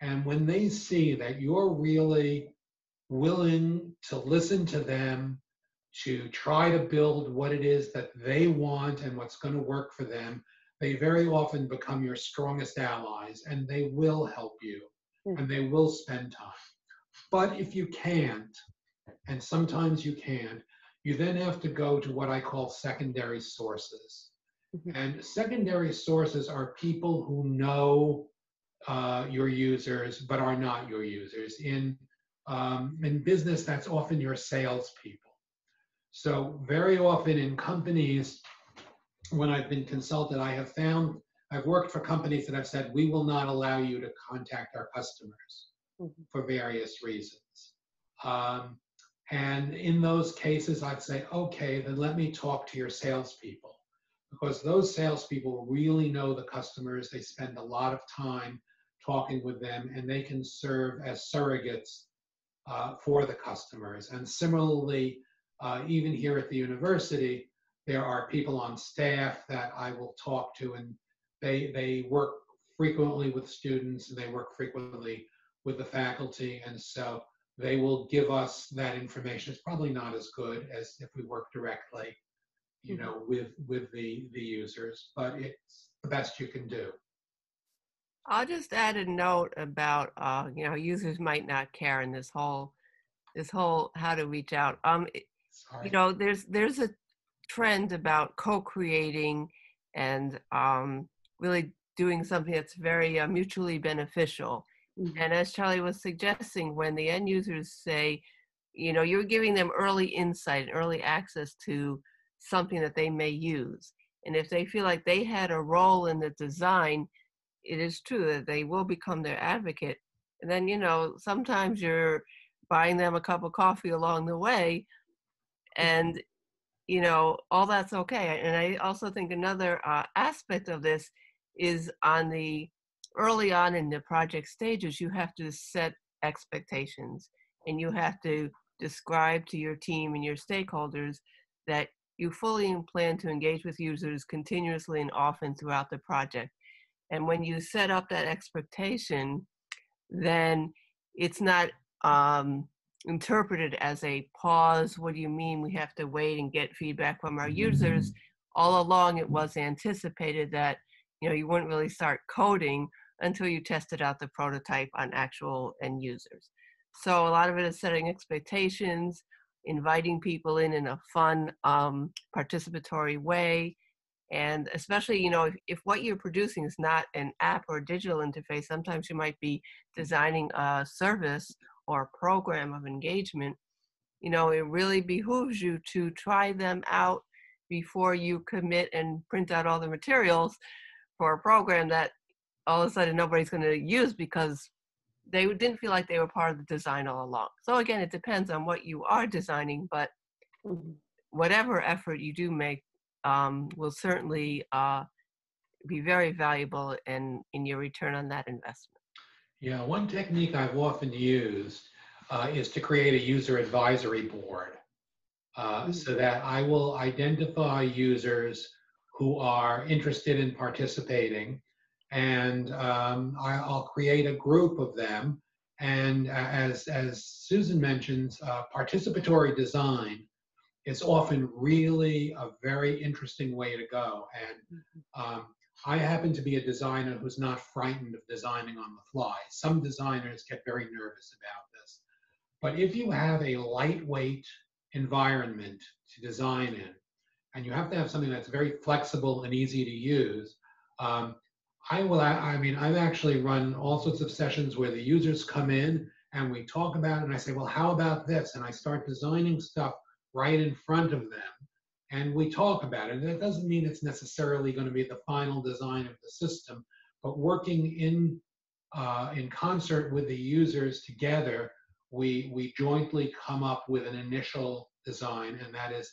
And when they see that you're really willing to listen to them, to try to build what it is that they want and what's going to work for them, they very often become your strongest allies and they will help you Mm. and they will spend time. But if you can't, and sometimes you can't, you then have to go to what I call secondary sources. Mhm. And secondary sources are people who know uh, your users but are not your users. In um, in business, that's often your salespeople. So very often in companies, when I've been consulted, I have found I've worked for companies that have said we will not allow you to contact our customers Mhm. for various reasons. Um, and in those cases, I'd say, okay, then let me talk to your salespeople because those salespeople really know the customers. They spend a lot of time talking with them and they can serve as surrogates uh, for the customers. And similarly, uh, even here at the university, there are people on staff that I will talk to and they, they work frequently with students and they work frequently with the faculty. And so they will give us that information. It's probably not as good as if we work directly, you know, with, with the, the users, but it's the best you can do. I'll just add a note about uh, you know users might not care in this whole this whole how to reach out. Um, Sorry. you know, there's there's a trend about co-creating and um, really doing something that's very uh, mutually beneficial. Mhm. And as Charlie was suggesting, when the end users say, you know, you're giving them early insight, early access to something that they may use. And if they feel like they had a role in the design, it is true that they will become their advocate. And then, you know, sometimes you're buying them a cup of coffee along the way, and, you know, all that's okay. And I also think another uh, aspect of this is on the early on in the project stages, you have to set expectations and you have to describe to your team and your stakeholders that you fully plan to engage with users continuously and often throughout the project. And when you set up that expectation, then it's not um, interpreted as a pause. What do you mean we have to wait and get feedback from our users? All along, it was anticipated that you know you wouldn't really start coding until you tested out the prototype on actual end users. So a lot of it is setting expectations, inviting people in in a fun, um, participatory way, and especially you know if, if what you're producing is not an app or digital interface, sometimes you might be designing a service or a program of engagement. You know, it really behooves you to try them out before you commit and print out all the materials for a program that all of a sudden nobody's going to use because they didn't feel like they were part of the design all along. So again, it depends on what you are designing, but Mhm. whatever effort you do make um, will certainly uh, be very valuable in, in your return on that investment. Yeah, one technique I've often used uh, is to create a user advisory board uh, so that I will identify users who are interested in participating and um, I, I'll create a group of them. And a- as, as Susan mentions, uh, participatory design is often really a very interesting way to go. And um, I happen to be a designer who's not frightened of designing on the fly. Some designers get very nervous about this. But if you have a lightweight environment to design in, and you have to have something that's very flexible and easy to use, um, I will, I I mean, I've actually run all sorts of sessions where the users come in and we talk about it and I say, well, how about this? And I start designing stuff right in front of them and we talk about it. And that doesn't mean it's necessarily going to be the final design of the system, but working in uh, in concert with the users together, we we jointly come up with an initial design, and that is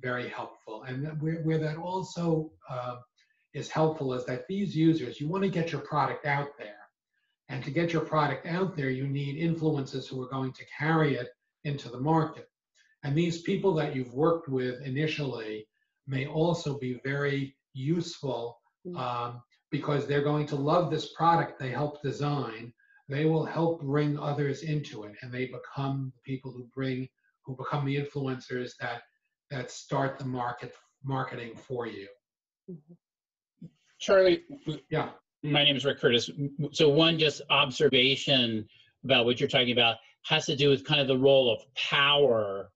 very helpful. And where, where that also uh, is helpful is that these users, you want to get your product out there. And to get your product out there, you need influencers who are going to carry it into the market. And these people that you've worked with initially may also be very useful mm. um, because they're going to love this product they help design. They will help bring others into it, and they become the people who bring, who become the influencers that that start the market marketing for you. Mm-hmm. Charlie, yeah. My name is Rick Curtis. So one just observation about what you're talking about has to do with kind of the role of power.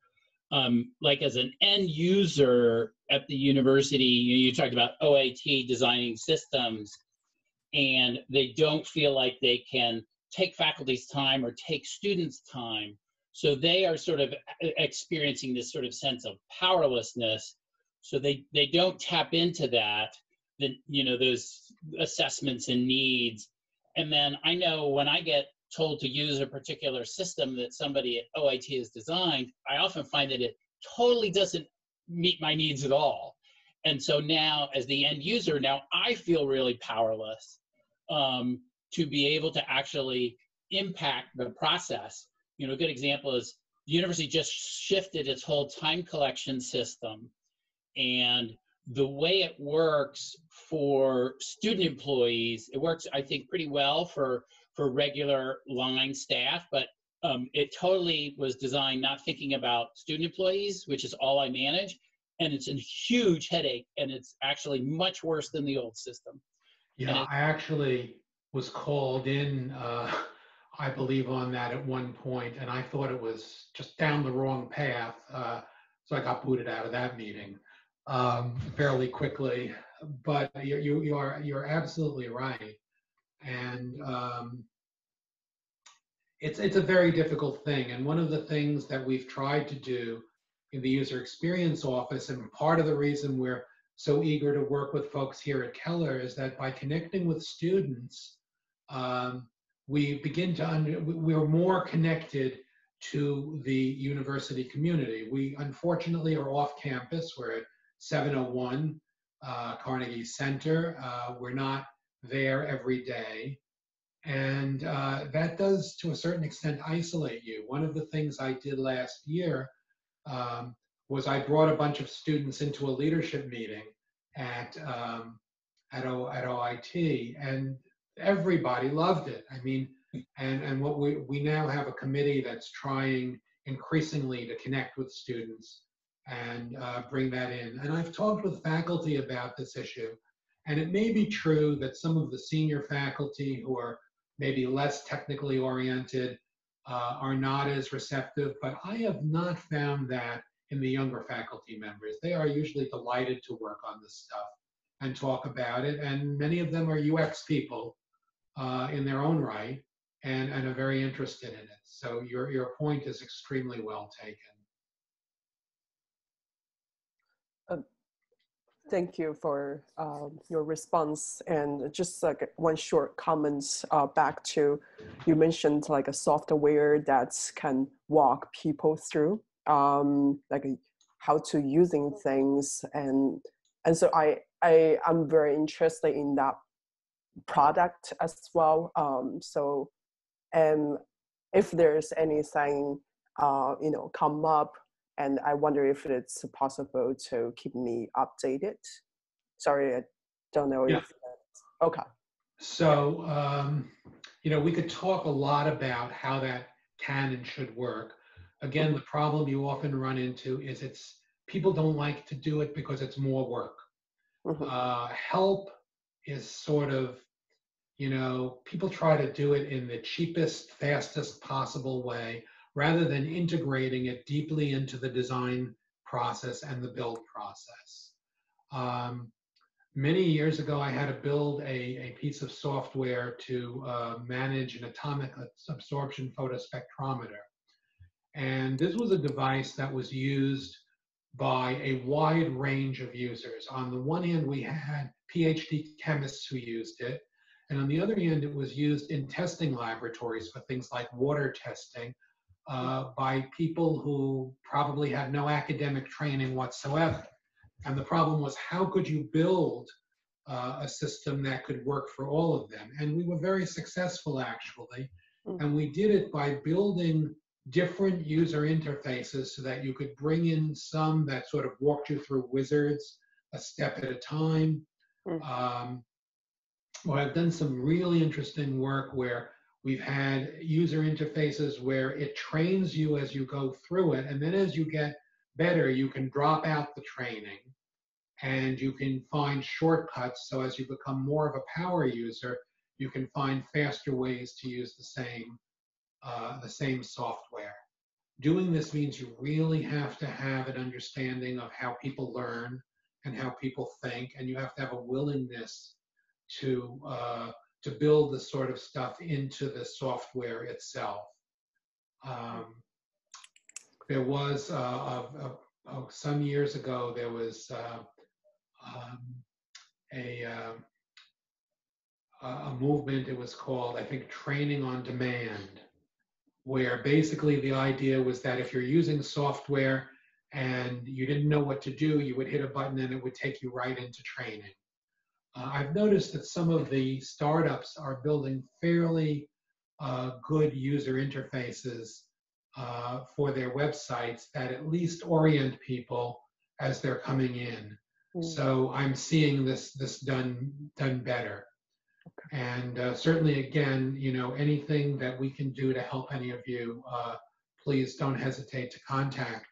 Um, like as an end user at the university, you, you talked about OIT designing systems, and they don't feel like they can take faculty's time or take students' time so they are sort of experiencing this sort of sense of powerlessness. So they, they don't tap into that, the, you know, those assessments and needs. And then I know when I get told to use a particular system that somebody at OIT has designed, I often find that it totally doesn't meet my needs at all. And so now, as the end user, now I feel really powerless um, to be able to actually impact the process you know, a good example is the university just shifted its whole time collection system. And the way it works for student employees, it works, I think, pretty well for, for regular line staff, but um, it totally was designed not thinking about student employees, which is all I manage. And it's a huge headache, and it's actually much worse than the old system. Yeah, it, I actually was called in uh, I believe, on that at one point, and I thought it was just down the wrong path. Uh, so I got booted out of that meeting um, fairly quickly. But you, you, you, are you're absolutely right, and um, it's it's a very difficult thing. And one of the things that we've tried to do in the user experience office, and part of the reason we're so eager to work with folks here at Keller, is that by connecting with students. Um, we begin to under, we're more connected to the university community. We unfortunately are off campus. We're at 701 uh, Carnegie Center. Uh, we're not there every day. And uh, that does, to a certain extent, isolate you. One of the things I did last year um, was I brought a bunch of students into a leadership meeting at, um, at, o, at OIT. And everybody loved it. I mean, and, and what we, we now have a committee that's trying increasingly to connect with students and uh, bring that in. And I've talked with faculty about this issue, and it may be true that some of the senior faculty who are maybe less technically oriented uh, are not as receptive, but I have not found that in the younger faculty members. They are usually delighted to work on this stuff and talk about it, and many of them are UX people uh, in their own right and, and are very interested in it. So your, your point is extremely well taken. Um, thank you for um, your response. And just like one short comment uh, back to, you mentioned like a software that can walk people through, um, like how to using things. And, and so I, I, I'm very interested in that product as well. Um, so, and if there's anything, uh, you know, come up, and I wonder if it's possible to keep me updated. Sorry, I don't know yeah. if okay. So, um, you know, we could talk a lot about how that can and should work. Again, the problem you often run into is it's people don't like to do it because it's more work. Mm-hmm. Uh, help is sort of, you know, people try to do it in the cheapest, fastest possible way rather than integrating it deeply into the design process and the build process. Um, many years ago, I had to build a, a piece of software to uh, manage an atomic absorption photospectrometer. And this was a device that was used by a wide range of users. On the one hand, we had PhD chemists who used it, And on the other hand, it was used in testing laboratories for things like water testing uh, by people who probably had no academic training whatsoever. And the problem was, how could you build uh, a system that could work for all of them? And we were very successful, actually. Mm. And we did it by building different user interfaces so that you could bring in some that sort of walked you through wizards a step at a time. Mm. Um, well, I've done some really interesting work where we've had user interfaces where it trains you as you go through it. And then as you get better, you can drop out the training and you can find shortcuts. So as you become more of a power user, you can find faster ways to use the same, uh, the same software. Doing this means you really have to have an understanding of how people learn and how people think, and you have to have a willingness to uh, to build the sort of stuff into the software itself. Um, there was uh, a, a, a, some years ago there was uh, um, a um, a movement. It was called I think training on demand, where basically the idea was that if you're using software and you didn't know what to do, you would hit a button and it would take you right into training. Uh, I've noticed that some of the startups are building fairly uh, good user interfaces uh, for their websites that at least orient people as they're coming in. Mm. So I'm seeing this this done done better. And uh, certainly, again, you know, anything that we can do to help any of you, uh, please don't hesitate to contact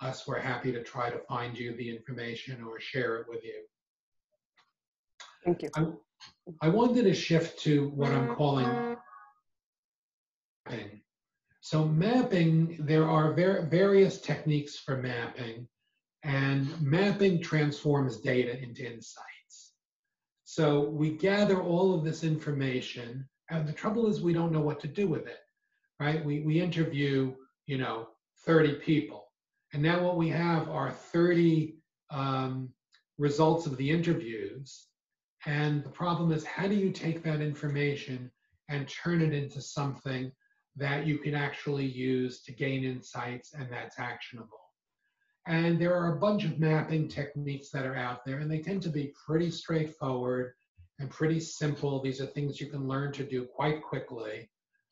us. We're happy to try to find you the information or share it with you. Thank you. I, I wanted to shift to what I'm calling mapping. So mapping, there are ver various techniques for mapping, and mapping transforms data into insights. So we gather all of this information, and the trouble is we don't know what to do with it, right? We, we interview, you know, 30 people, and now what we have are 30 um, results of the interviews, and the problem is, how do you take that information and turn it into something that you can actually use to gain insights and that's actionable? And there are a bunch of mapping techniques that are out there, and they tend to be pretty straightforward and pretty simple. These are things you can learn to do quite quickly.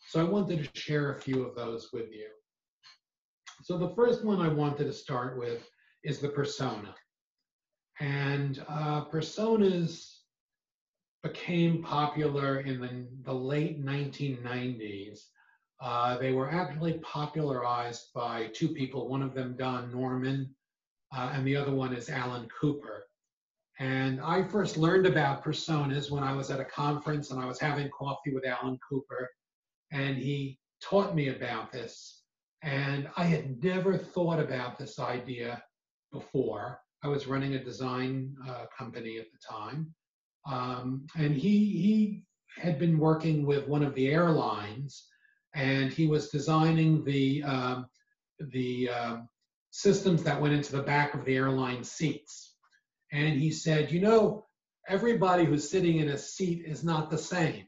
So I wanted to share a few of those with you. So the first one I wanted to start with is the persona. And uh, personas became popular in the, the late 1990s. Uh, they were actually popularized by two people, one of them Don Norman, uh, and the other one is Alan Cooper. And I first learned about personas when I was at a conference and I was having coffee with Alan Cooper, and he taught me about this. And I had never thought about this idea before. I was running a design uh, company at the time. Um, and he, he had been working with one of the airlines and he was designing the, um, the um, systems that went into the back of the airline seats. And he said, you know, everybody who's sitting in a seat is not the same.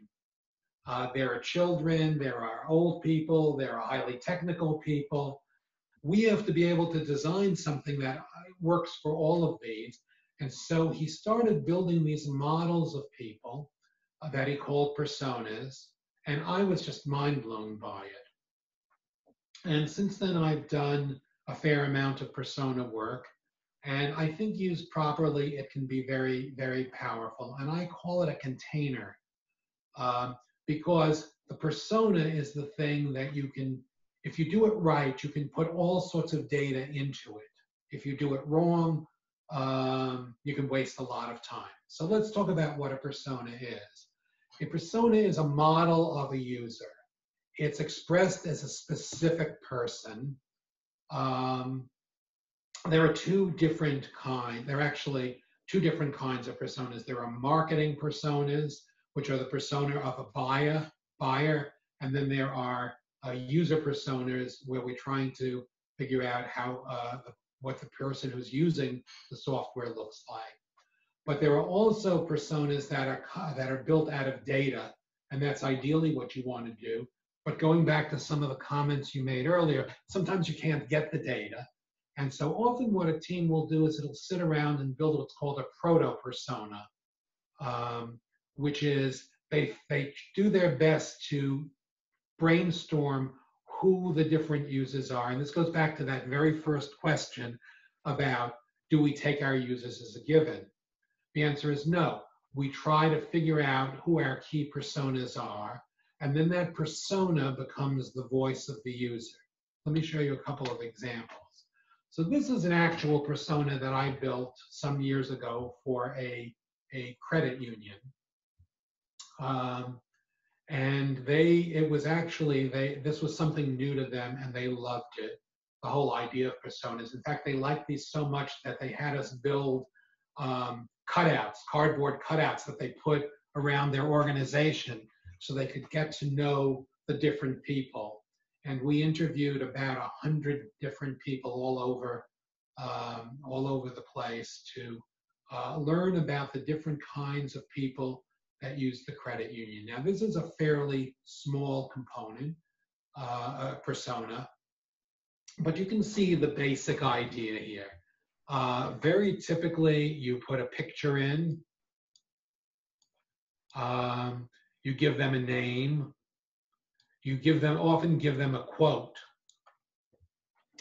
Uh, there are children, there are old people, there are highly technical people. We have to be able to design something that uh, works for all of these. And so he started building these models of people uh, that he called personas. And I was just mind blown by it. And since then, I've done a fair amount of persona work. And I think used properly, it can be very, very powerful. And I call it a container um, because the persona is the thing that you can, if you do it right, you can put all sorts of data into it. If you do it wrong, um, you can waste a lot of time. So let's talk about what a persona is. A persona is a model of a user. It's expressed as a specific person. Um, there are two different kinds. There are actually two different kinds of personas. There are marketing personas, which are the persona of a buyer, buyer, and then there are uh, user personas where we're trying to figure out how uh, the what the person who's using the software looks like. But there are also personas that are that are built out of data, and that's ideally what you want to do. But going back to some of the comments you made earlier, sometimes you can't get the data. And so often what a team will do is it'll sit around and build what's called a proto persona, um, which is they, they do their best to brainstorm who the different users are. And this goes back to that very first question about do we take our users as a given? The answer is no. We try to figure out who our key personas are, and then that persona becomes the voice of the user. Let me show you a couple of examples. So this is an actual persona that I built some years ago for a, a credit union. Um, and they, it was actually, they, this was something new to them and they loved it, the whole idea of personas. In fact, they liked these so much that they had us build um, cutouts, cardboard cutouts that they put around their organization so they could get to know the different people and we interviewed about a hundred different people all over um, all over the place to uh, learn about the different kinds of people that use the credit union. Now, this is a fairly small component, uh, persona, but you can see the basic idea here. Uh, very typically, you put a picture in, um, you give them a name, you give them often give them a quote.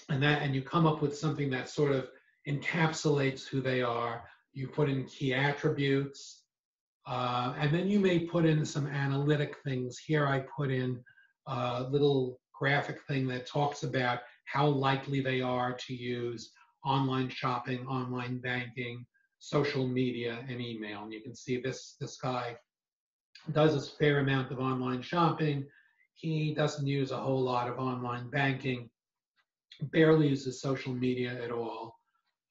And that and you come up with something that sort of encapsulates who they are. You put in key attributes uh, and then you may put in some analytic things. Here i put in a little graphic thing that talks about how likely they are to use online shopping online banking social media and email. And you can see this this guy does a fair amount of online shopping. He doesn't use a whole lot of online banking, barely uses social media at all,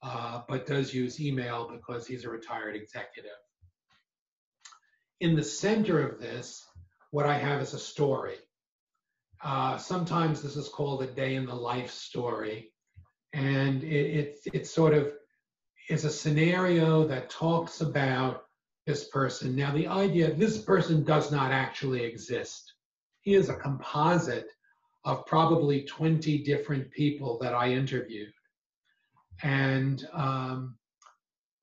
uh, but does use email because he's a retired executive. In the center of this, what I have is a story. Uh, sometimes this is called a day in the life story. And it, it, it sort of is a scenario that talks about this person. Now, the idea this person does not actually exist. He is a composite of probably 20 different people that I interviewed. And, um,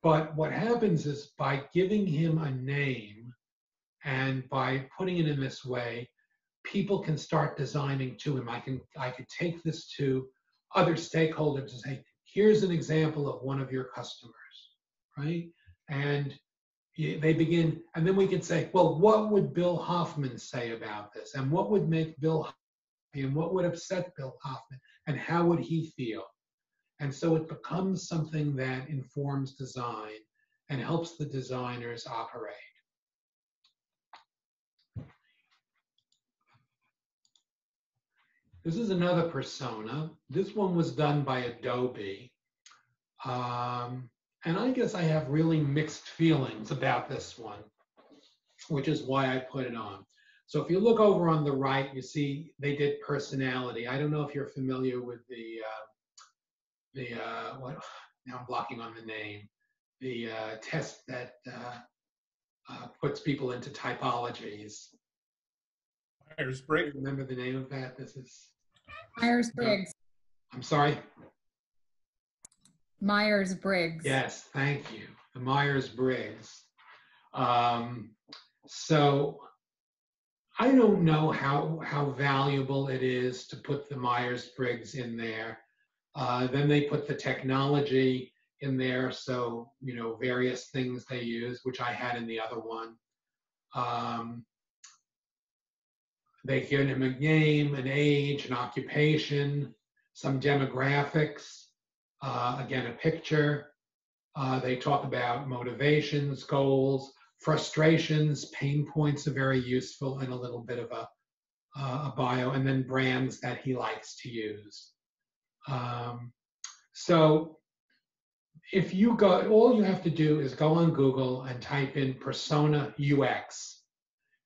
but what happens is by giving him a name and by putting it in this way, people can start designing to him. I can, I could take this to other stakeholders and say, here's an example of one of your customers, right? And they begin, and then we can say, well, what would Bill Hoffman say about this? And what would make Bill happy? And what would upset Bill Hoffman? And how would he feel? And so it becomes something that informs design and helps the designers operate. This is another persona. This one was done by Adobe. Um, and I guess I have really mixed feelings about this one, which is why I put it on. So if you look over on the right, you see they did personality. I don't know if you're familiar with the, uh, the uh, what, now I'm blocking on the name, the uh, test that uh, uh, puts people into typologies. Myers-Briggs. Remember the name of that? This is Myers-Briggs. I'm sorry. Myers Briggs. Yes, thank you. The Myers Briggs. Um, so I don't know how how valuable it is to put the Myers Briggs in there. Uh, then they put the technology in there, so you know various things they use, which I had in the other one. Um, they give him a name, an age, an occupation, some demographics uh, again, a picture. Uh, they talk about motivations, goals, frustrations, pain points are very useful, and a little bit of a, uh, a bio, and then brands that he likes to use. Um, so if you go, all you have to do is go on Google and type in persona UX,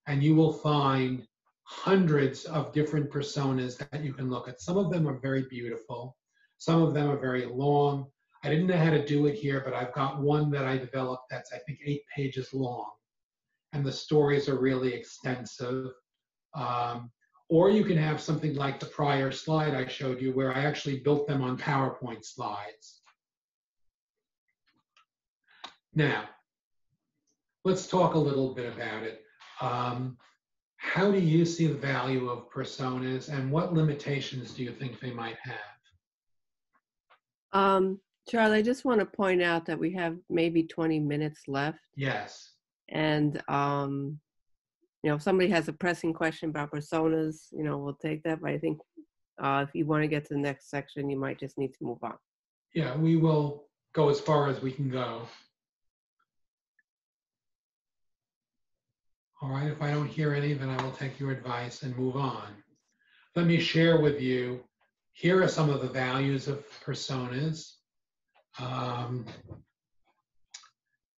and you will find hundreds of different personas that you can look at. Some of them are very beautiful. Some of them are very long. I didn't know how to do it here, but I've got one that I developed that's, I think, eight pages long. And the stories are really extensive. Um, or you can have something like the prior slide I showed you, where I actually built them on PowerPoint slides. Now, let's talk a little bit about it. Um, how do you see the value of personas and what limitations do you think they might have? Um, Charlie, I just want to point out that we have maybe 20 minutes left. Yes. And, um, you know, if somebody has a pressing question about personas, you know, we'll take that. But I think uh, if you want to get to the next section, you might just need to move on. Yeah, we will go as far as we can go. All right, if I don't hear any, then I will take your advice and move on. Let me share with you, here are some of the values of personas. Um,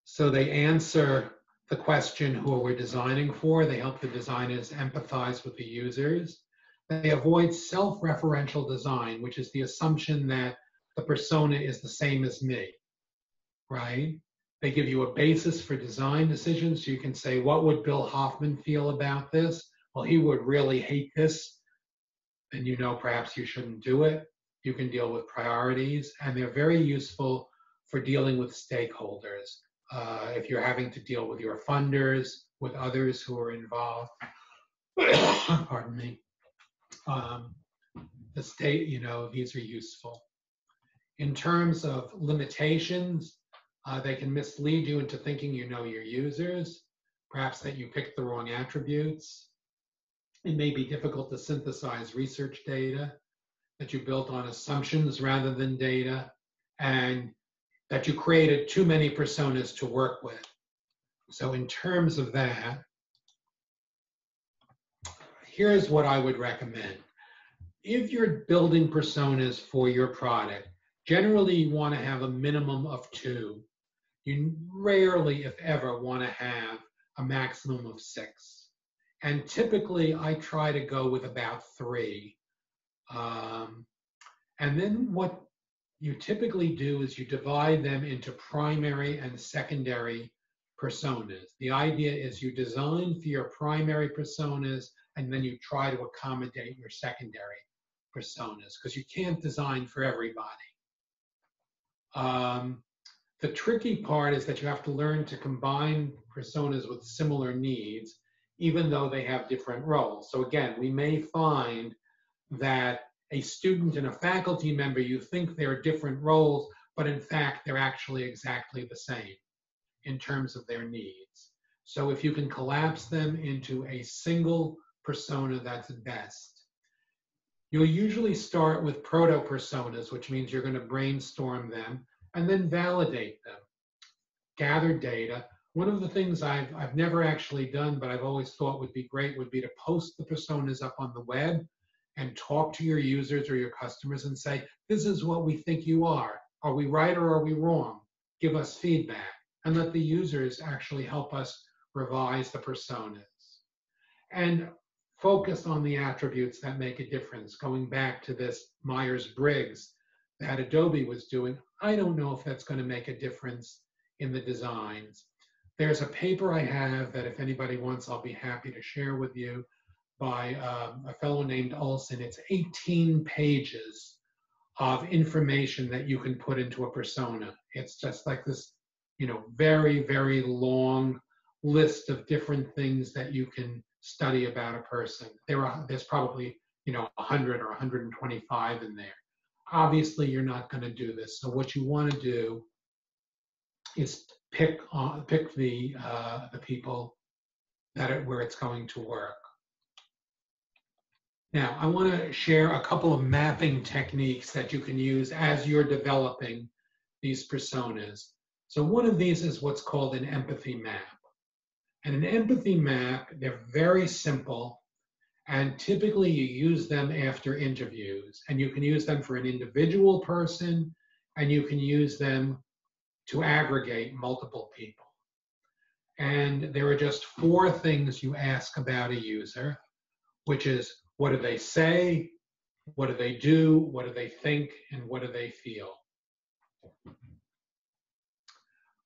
so they answer the question who are we're designing for. They help the designers empathize with the users. They avoid self-referential design, which is the assumption that the persona is the same as me, right? They give you a basis for design decisions. You can say, what would Bill Hoffman feel about this? Well, he would really hate this. And you know perhaps you shouldn't do it. You can deal with priorities, and they're very useful for dealing with stakeholders. Uh, if you're having to deal with your funders, with others who are involved, <coughs> pardon me, um, the state, you know, these are useful. In terms of limitations, uh, they can mislead you into thinking you know your users, perhaps that you picked the wrong attributes. It may be difficult to synthesize research data, that you built on assumptions rather than data, and that you created too many personas to work with. So in terms of that, here's what I would recommend. If you're building personas for your product, generally you want to have a minimum of two you rarely, if ever, want to have a maximum of six. And typically, I try to go with about three. Um, and then what you typically do is you divide them into primary and secondary personas. The idea is you design for your primary personas and then you try to accommodate your secondary personas because you can't design for everybody. Um, the tricky part is that you have to learn to combine personas with similar needs, even though they have different roles. So again, we may find that a student and a faculty member, you think they're different roles, but in fact, they're actually exactly the same in terms of their needs. So if you can collapse them into a single persona, that's best. You'll usually start with proto-personas, which means you're going to brainstorm them and then validate them. Gather data. One of the things I've, I've never actually done, but I've always thought would be great would be to post the personas up on the web and talk to your users or your customers and say, this is what we think you are. Are we right or are we wrong? Give us feedback and let the users actually help us revise the personas. And focus on the attributes that make a difference. Going back to this Myers-Briggs that Adobe was doing, I don't know if that's going to make a difference in the designs. There's a paper I have that if anybody wants, I'll be happy to share with you by um, a fellow named Olson. It's 18 pages of information that you can put into a persona. It's just like this, you know, very, very long list of different things that you can study about a person. There are, there's probably, you know, 100 or 125 in there. Obviously, you're not going to do this. So what you want to do is pick on pick the uh, the people that it, where it's going to work. Now, I want to share a couple of mapping techniques that you can use as you're developing these personas. So one of these is what's called an empathy map. And an empathy map, they're very simple. And typically you use them after interviews and you can use them for an individual person and you can use them to aggregate multiple people. And there are just four things you ask about a user, which is what do they say, what do they do, what do they think, and what do they feel.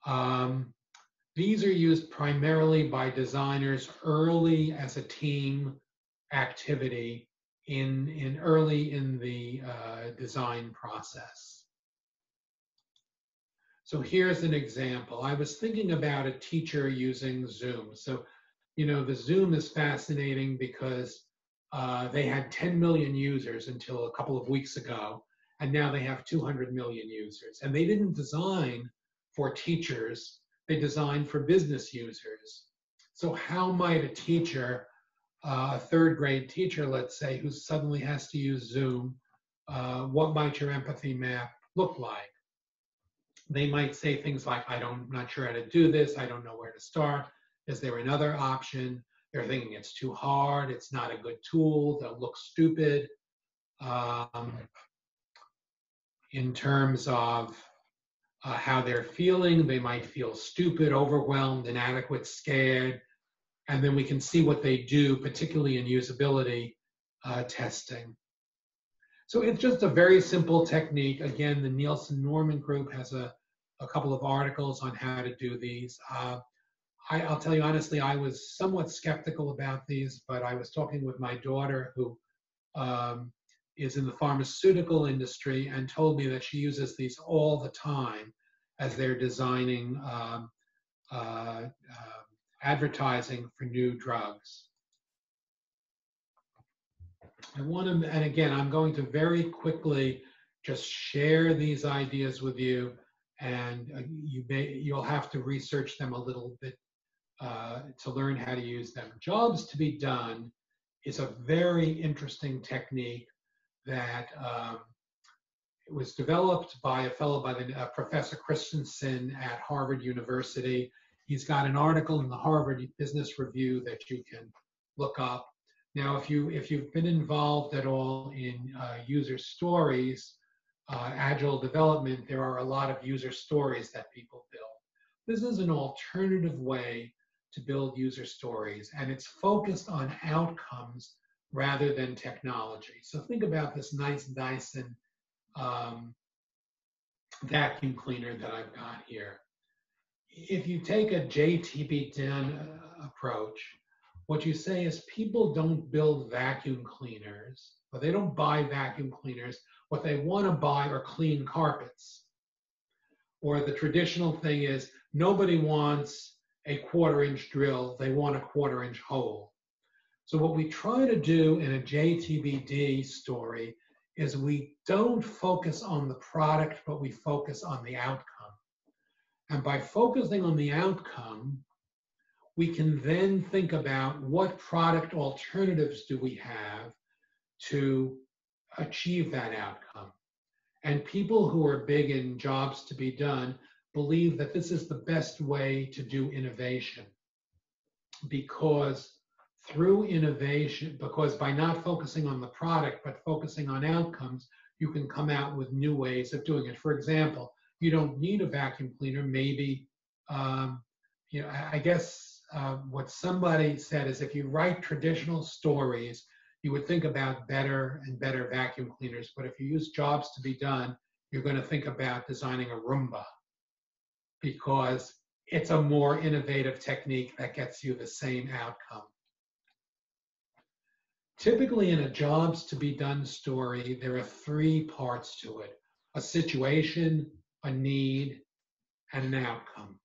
Um, these are used primarily by designers early as a team activity in, in early in the uh, design process. So here's an example. I was thinking about a teacher using Zoom. So, you know, the Zoom is fascinating because uh, they had 10 million users until a couple of weeks ago, and now they have 200 million users. And they didn't design for teachers, they designed for business users. So how might a teacher a third grade teacher, let's say, who suddenly has to use Zoom, uh, what might your empathy map look like? They might say things like, I don't, I'm not sure how to do this. I don't know where to start. Is there another option? They're thinking it's too hard. It's not a good tool. They'll look stupid. Um, in terms of uh, how they're feeling, they might feel stupid, overwhelmed, inadequate, scared and then we can see what they do, particularly in usability uh, testing. So it's just a very simple technique. Again, the Nielsen Norman Group has a, a couple of articles on how to do these. Uh, I, will tell you honestly, I was somewhat skeptical about these, but I was talking with my daughter who um, is in the pharmaceutical industry and told me that she uses these all the time as they're designing um, uh, uh, advertising for new drugs. I want to, and again, I'm going to very quickly just share these ideas with you, and uh, you may you'll have to research them a little bit uh, to learn how to use them. Jobs to be done is a very interesting technique that um, was developed by a fellow by the uh, Professor Christensen at Harvard University He's got an article in the Harvard Business Review that you can look up. Now, if you if you've been involved at all in uh, user stories, uh, agile development, there are a lot of user stories that people build. This is an alternative way to build user stories, and it's focused on outcomes rather than technology. So think about this nice Dyson um, vacuum cleaner that I've got here if you take a JTBD uh, approach, what you say is people don't build vacuum cleaners, but they don't buy vacuum cleaners. What they want to buy are clean carpets. Or the traditional thing is nobody wants a quarter inch drill, they want a quarter inch hole. So, what we try to do in a JTBD story is we don't focus on the product, but we focus on the outcome. And by focusing on the outcome, we can then think about what product alternatives do we have to achieve that outcome. And people who are big in jobs to be done believe that this is the best way to do innovation because through innovation, because by not focusing on the product but focusing on outcomes, you can come out with new ways of doing it. For example, you don't need a vacuum cleaner. Maybe, um, you know, I guess uh, what somebody said is if you write traditional stories, you would think about better and better vacuum cleaners. But if you use jobs to be done, you're going to think about designing a Roomba because it's a more innovative technique that gets you the same outcome. Typically, in a jobs to be done story, there are three parts to it a situation, a need, and an outcome.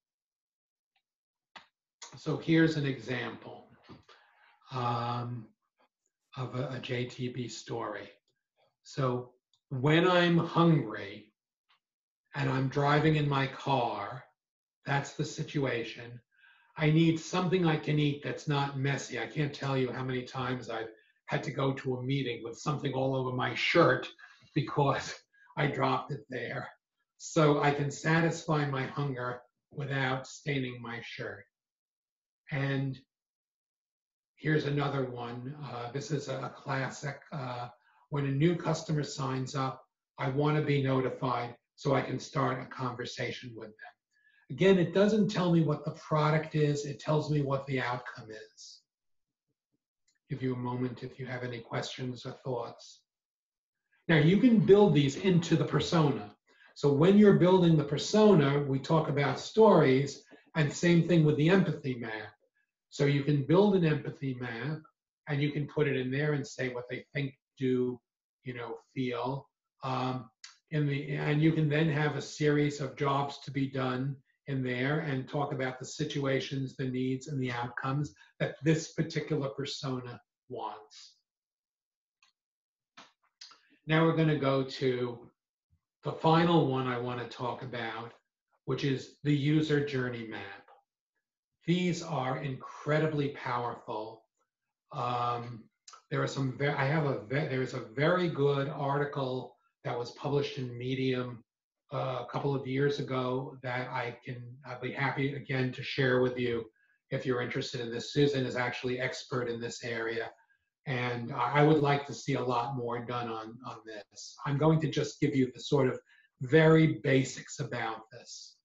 So here's an example um, of a, a JTB story. So when I'm hungry and I'm driving in my car, that's the situation. I need something I can eat that's not messy. I can't tell you how many times I've had to go to a meeting with something all over my shirt because <laughs> I dropped it there so I can satisfy my hunger without staining my shirt. And here's another one. Uh, this is a classic. Uh, when a new customer signs up, I want to be notified so I can start a conversation with them. Again, it doesn't tell me what the product is, it tells me what the outcome is. Give you a moment if you have any questions or thoughts. Now, you can build these into the persona. So when you're building the persona, we talk about stories, and same thing with the empathy map. So you can build an empathy map, and you can put it in there and say what they think, do, you know, feel. Um, in the and you can then have a series of jobs to be done in there and talk about the situations, the needs, and the outcomes that this particular persona wants. Now we're going to go to the final one I want to talk about, which is the user journey map. These are incredibly powerful. Um, there are some, I have a, there's a very good article that was published in Medium uh, a couple of years ago that I can, I'd be happy again to share with you if you're interested in this. Susan is actually expert in this area and I would like to see a lot more done on, on this. I'm going to just give you the sort of very basics about this.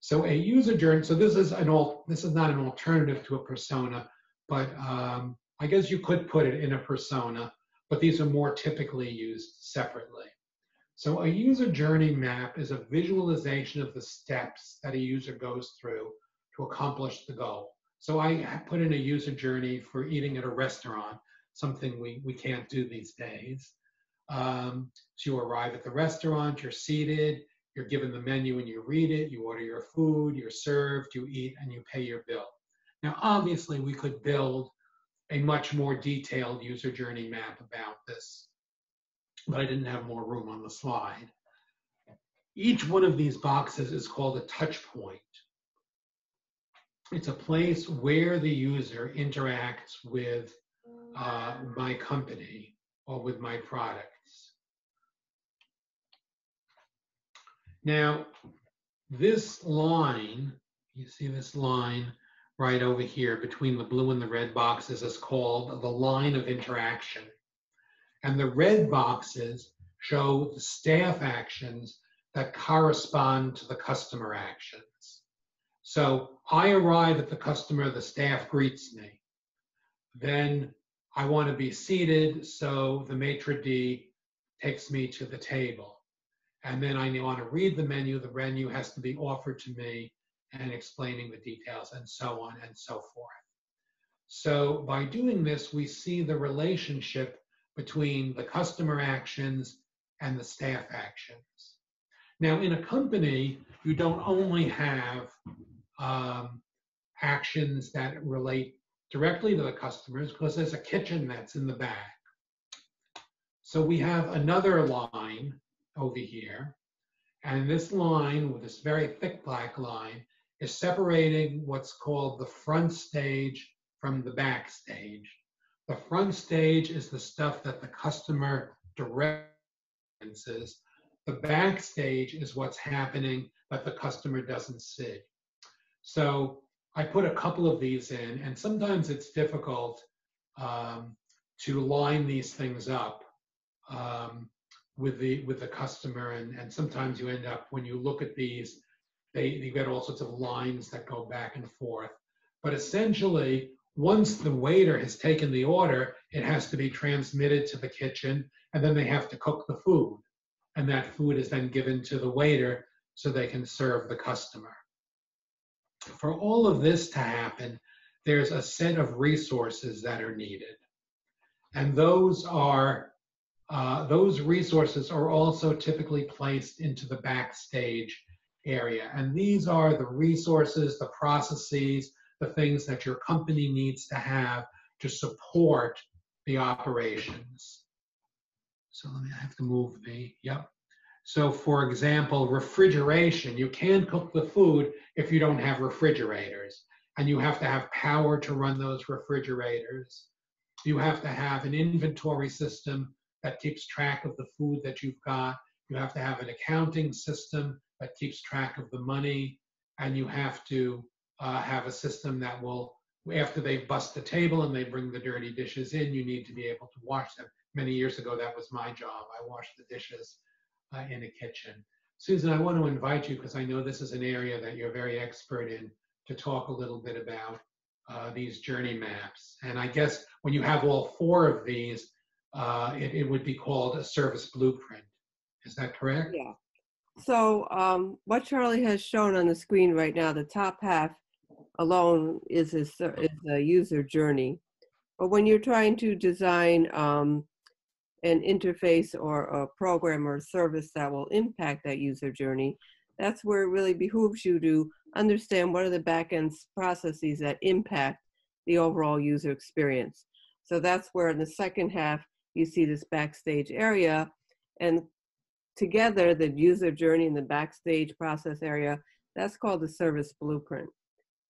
So a user journey, so this is an all, this is not an alternative to a persona, but um, I guess you could put it in a persona, but these are more typically used separately. So a user journey map is a visualization of the steps that a user goes through to accomplish the goal. So I put in a user journey for eating at a restaurant something we, we can't do these days. Um, so you arrive at the restaurant, you're seated, you're given the menu and you read it, you order your food, you're served, you eat, and you pay your bill. Now, obviously, we could build a much more detailed user journey map about this, but I didn't have more room on the slide. Each one of these boxes is called a touch point. It's a place where the user interacts with uh, my company or with my products. Now, this line, you see this line right over here between the blue and the red boxes is called the line of interaction. And the red boxes show the staff actions that correspond to the customer actions. So I arrive at the customer, the staff greets me. Then I want to be seated, so the maitre d' takes me to the table. And then I want to read the menu. The menu has to be offered to me and explaining the details and so on and so forth. So by doing this, we see the relationship between the customer actions and the staff actions. Now, in a company, you don't only have um, actions that relate directly to the customers because there's a kitchen that's in the back. So we have another line over here. And this line, with this very thick black line, is separating what's called the front stage from the back stage. The front stage is the stuff that the customer directs. The back stage is what's happening that the customer doesn't see. So I put a couple of these in, and sometimes it's difficult um, to line these things up um, with the with the customer, and, and sometimes you end up when you look at these, they you get all sorts of lines that go back and forth. But essentially, once the waiter has taken the order, it has to be transmitted to the kitchen, and then they have to cook the food, and that food is then given to the waiter so they can serve the customer for all of this to happen, there's a set of resources that are needed. And those are, uh, those resources are also typically placed into the backstage area. And these are the resources, the processes, the things that your company needs to have to support the operations. So let me, I have to move the, yep. So for example, refrigeration, you can't cook the food if you don't have refrigerators. And you have to have power to run those refrigerators. You have to have an inventory system that keeps track of the food that you've got. You have to have an accounting system that keeps track of the money. And you have to uh, have a system that will, after they bust the table and they bring the dirty dishes in, you need to be able to wash them. Many years ago, that was my job. I washed the dishes uh, in a kitchen. Susan, I want to invite you because I know this is an area that you're very expert in to talk a little bit about uh, these journey maps. And I guess when you have all four of these, uh, it, it, would be called a service blueprint. Is that correct? Yeah. So um, what Charlie has shown on the screen right now, the top half alone is a, is a user journey. But when you're trying to design um, an interface or a program or service that will impact that user journey, that's where it really behooves you to understand what are the backend processes that impact the overall user experience. So that's where in the second half you see this backstage area and together the user journey and the backstage process area that's called the service blueprint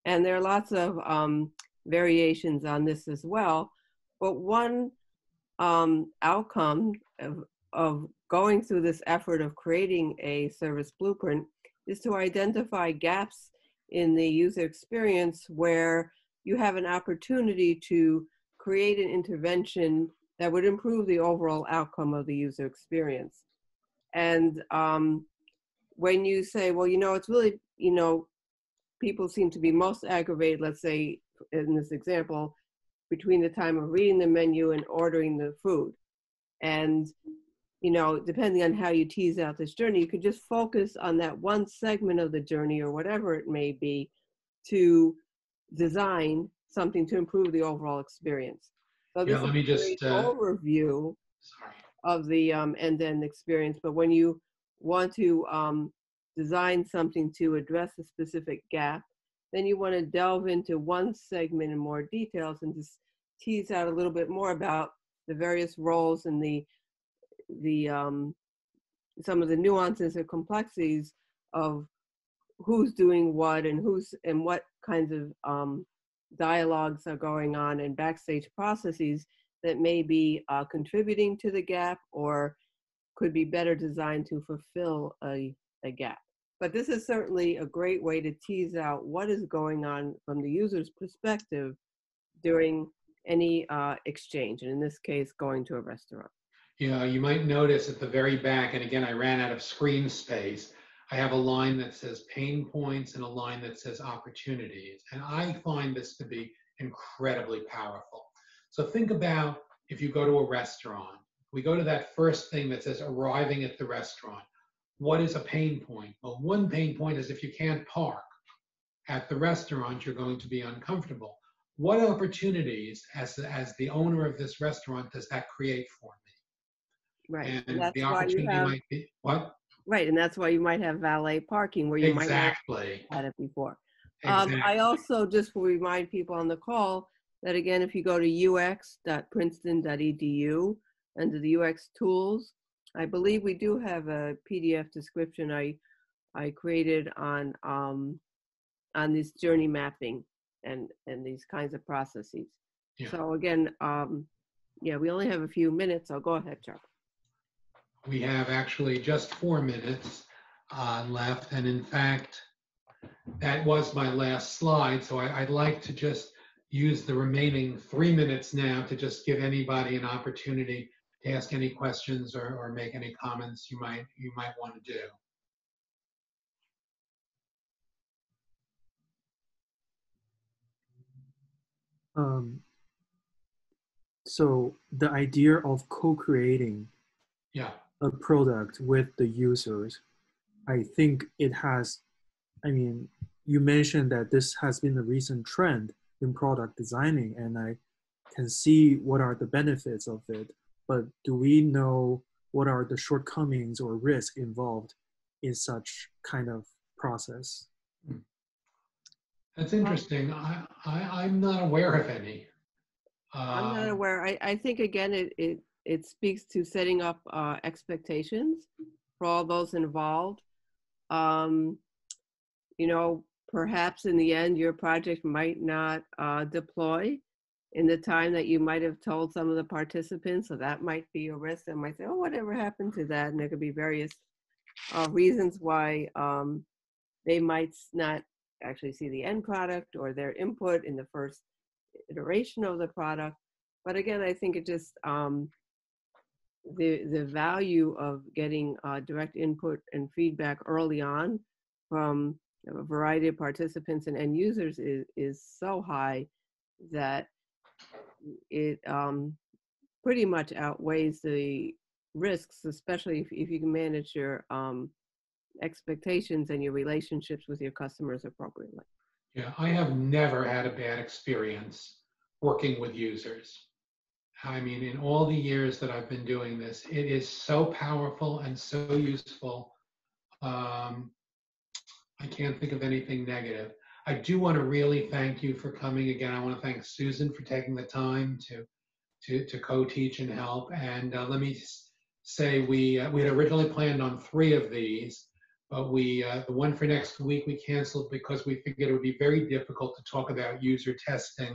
and there are lots of um, variations on this as well but one um, outcome of, of going through this effort of creating a service blueprint is to identify gaps in the user experience where you have an opportunity to create an intervention that would improve the overall outcome of the user experience. And um, when you say, well, you know, it's really, you know, people seem to be most aggravated, let's say in this example, between the time of reading the menu and ordering the food. And, you know, depending on how you tease out this journey, you could just focus on that one segment of the journey or whatever it may be to design something to improve the overall experience. So this Yeah, let me just, uh, overview Sorry. of the um, end-to-end experience. But when you want to um, design something to address a specific gap, then you want to delve into one segment in more details and just tease out a little bit more about the various roles and the the um, some of the nuances and complexities of who's doing what and who's and what kinds of um, dialogues are going on and backstage processes that may be uh, contributing to the gap or could be better designed to fulfill a, a gap. But this is certainly a great way to tease out what is going on from the user's perspective during any uh, exchange, and in this case, going to a restaurant. Yeah, you might notice at the very back, and again, I ran out of screen space. I have a line that says pain points and a line that says opportunities. And I find this to be incredibly powerful. So think about if you go to a restaurant, we go to that first thing that says arriving at the restaurant. What is a pain point? Well, one pain point is if you can't park at the restaurant, you're going to be uncomfortable. What opportunities, as, as the owner of this restaurant, does that create for me? Right. And And that's the why you opportunity have, might be, what? right, and that's why you might have valet parking where you might not have had it before. Um, I also just will remind people on the call that again, if you go to ux.princeton.edu under the UX tools, I believe we do have a PDF description I I created on um, on this journey mapping and and these kinds of processes. Yeah. So again, um, yeah, we only have a few minutes. So go ahead, Charlie. We have actually just four minutes uh, left, and in fact, that was my last slide. So I, I'd like to just use the remaining three minutes now to just give anybody an opportunity to ask any questions or, or make any comments you might you might want to do. Um, so the idea of co-creating Yeah, a product with the users, I think it has, I mean, you mentioned that this has been a recent trend in product designing, and I can see what are the benefits of it. But do we know what are the shortcomings or risk involved in such kind of process? that's interesting. I, I I'm not aware of any. I'm not Um, aware. I, I think again, it, it, it speaks to setting up uh, expectations for all those involved. Um, you know, perhaps in the end, your project might not uh, deploy in the time that you might have told some of the participants. So that might be a risk. They might say, oh, whatever happened to that? And there could be various uh, reasons why um, they might not actually see the end product or their input in the first iteration of the product. But again, I think it just um, the the value of getting uh, direct input and feedback early on from a variety of participants and end users is is so high that it um, pretty much outweighs the risks, especially if, if you can manage your um, expectations and your relationships with your customers appropriately. Yeah, I have never had a bad experience working with users. I mean, in all the years that I've been doing this, it is so powerful and so useful. Um, I can't think of anything negative. I do want to really thank you for coming again. I want to thank Susan for taking the time to to, to co-teach and help. And uh, let me say we uh, we had originally planned on three of these, but we uh, the one for next week we canceled because we figured it would be very difficult to talk about user testing,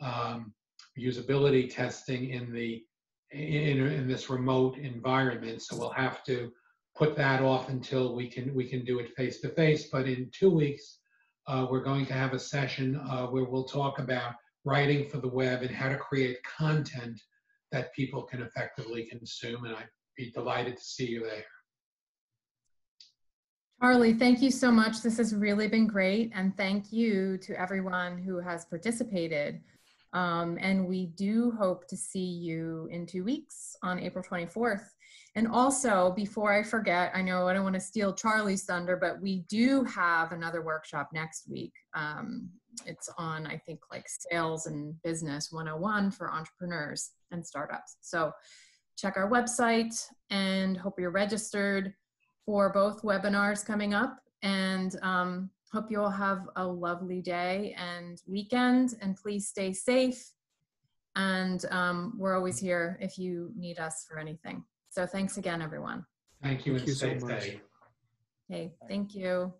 um, usability testing in the in, in this remote environment. So we'll have to put that off until we can we can do it face to face. But in two weeks, uh, we're going to have a session uh, where we'll talk about writing for the web and how to create content that people can effectively consume. And I'd be delighted to see you there. Charlie, thank you so much. This has really been great. And thank you to everyone who has participated. Um, and we do hope to see you in two weeks on April 24th. And also, before I forget, I know I don't want to steal Charlie's thunder, but we do have another workshop next week. Um, it's on, I think, like sales and business 101 for entrepreneurs and startups. So check our website and hope you're registered for both webinars coming up. And um, hope you all have a lovely day and weekend. And please stay safe. And um, we're always here if you need us for anything. So thanks again, everyone. Thank you Thank you so much. safe. Okay, thank you.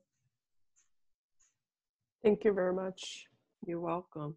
Thank you very much. You're welcome.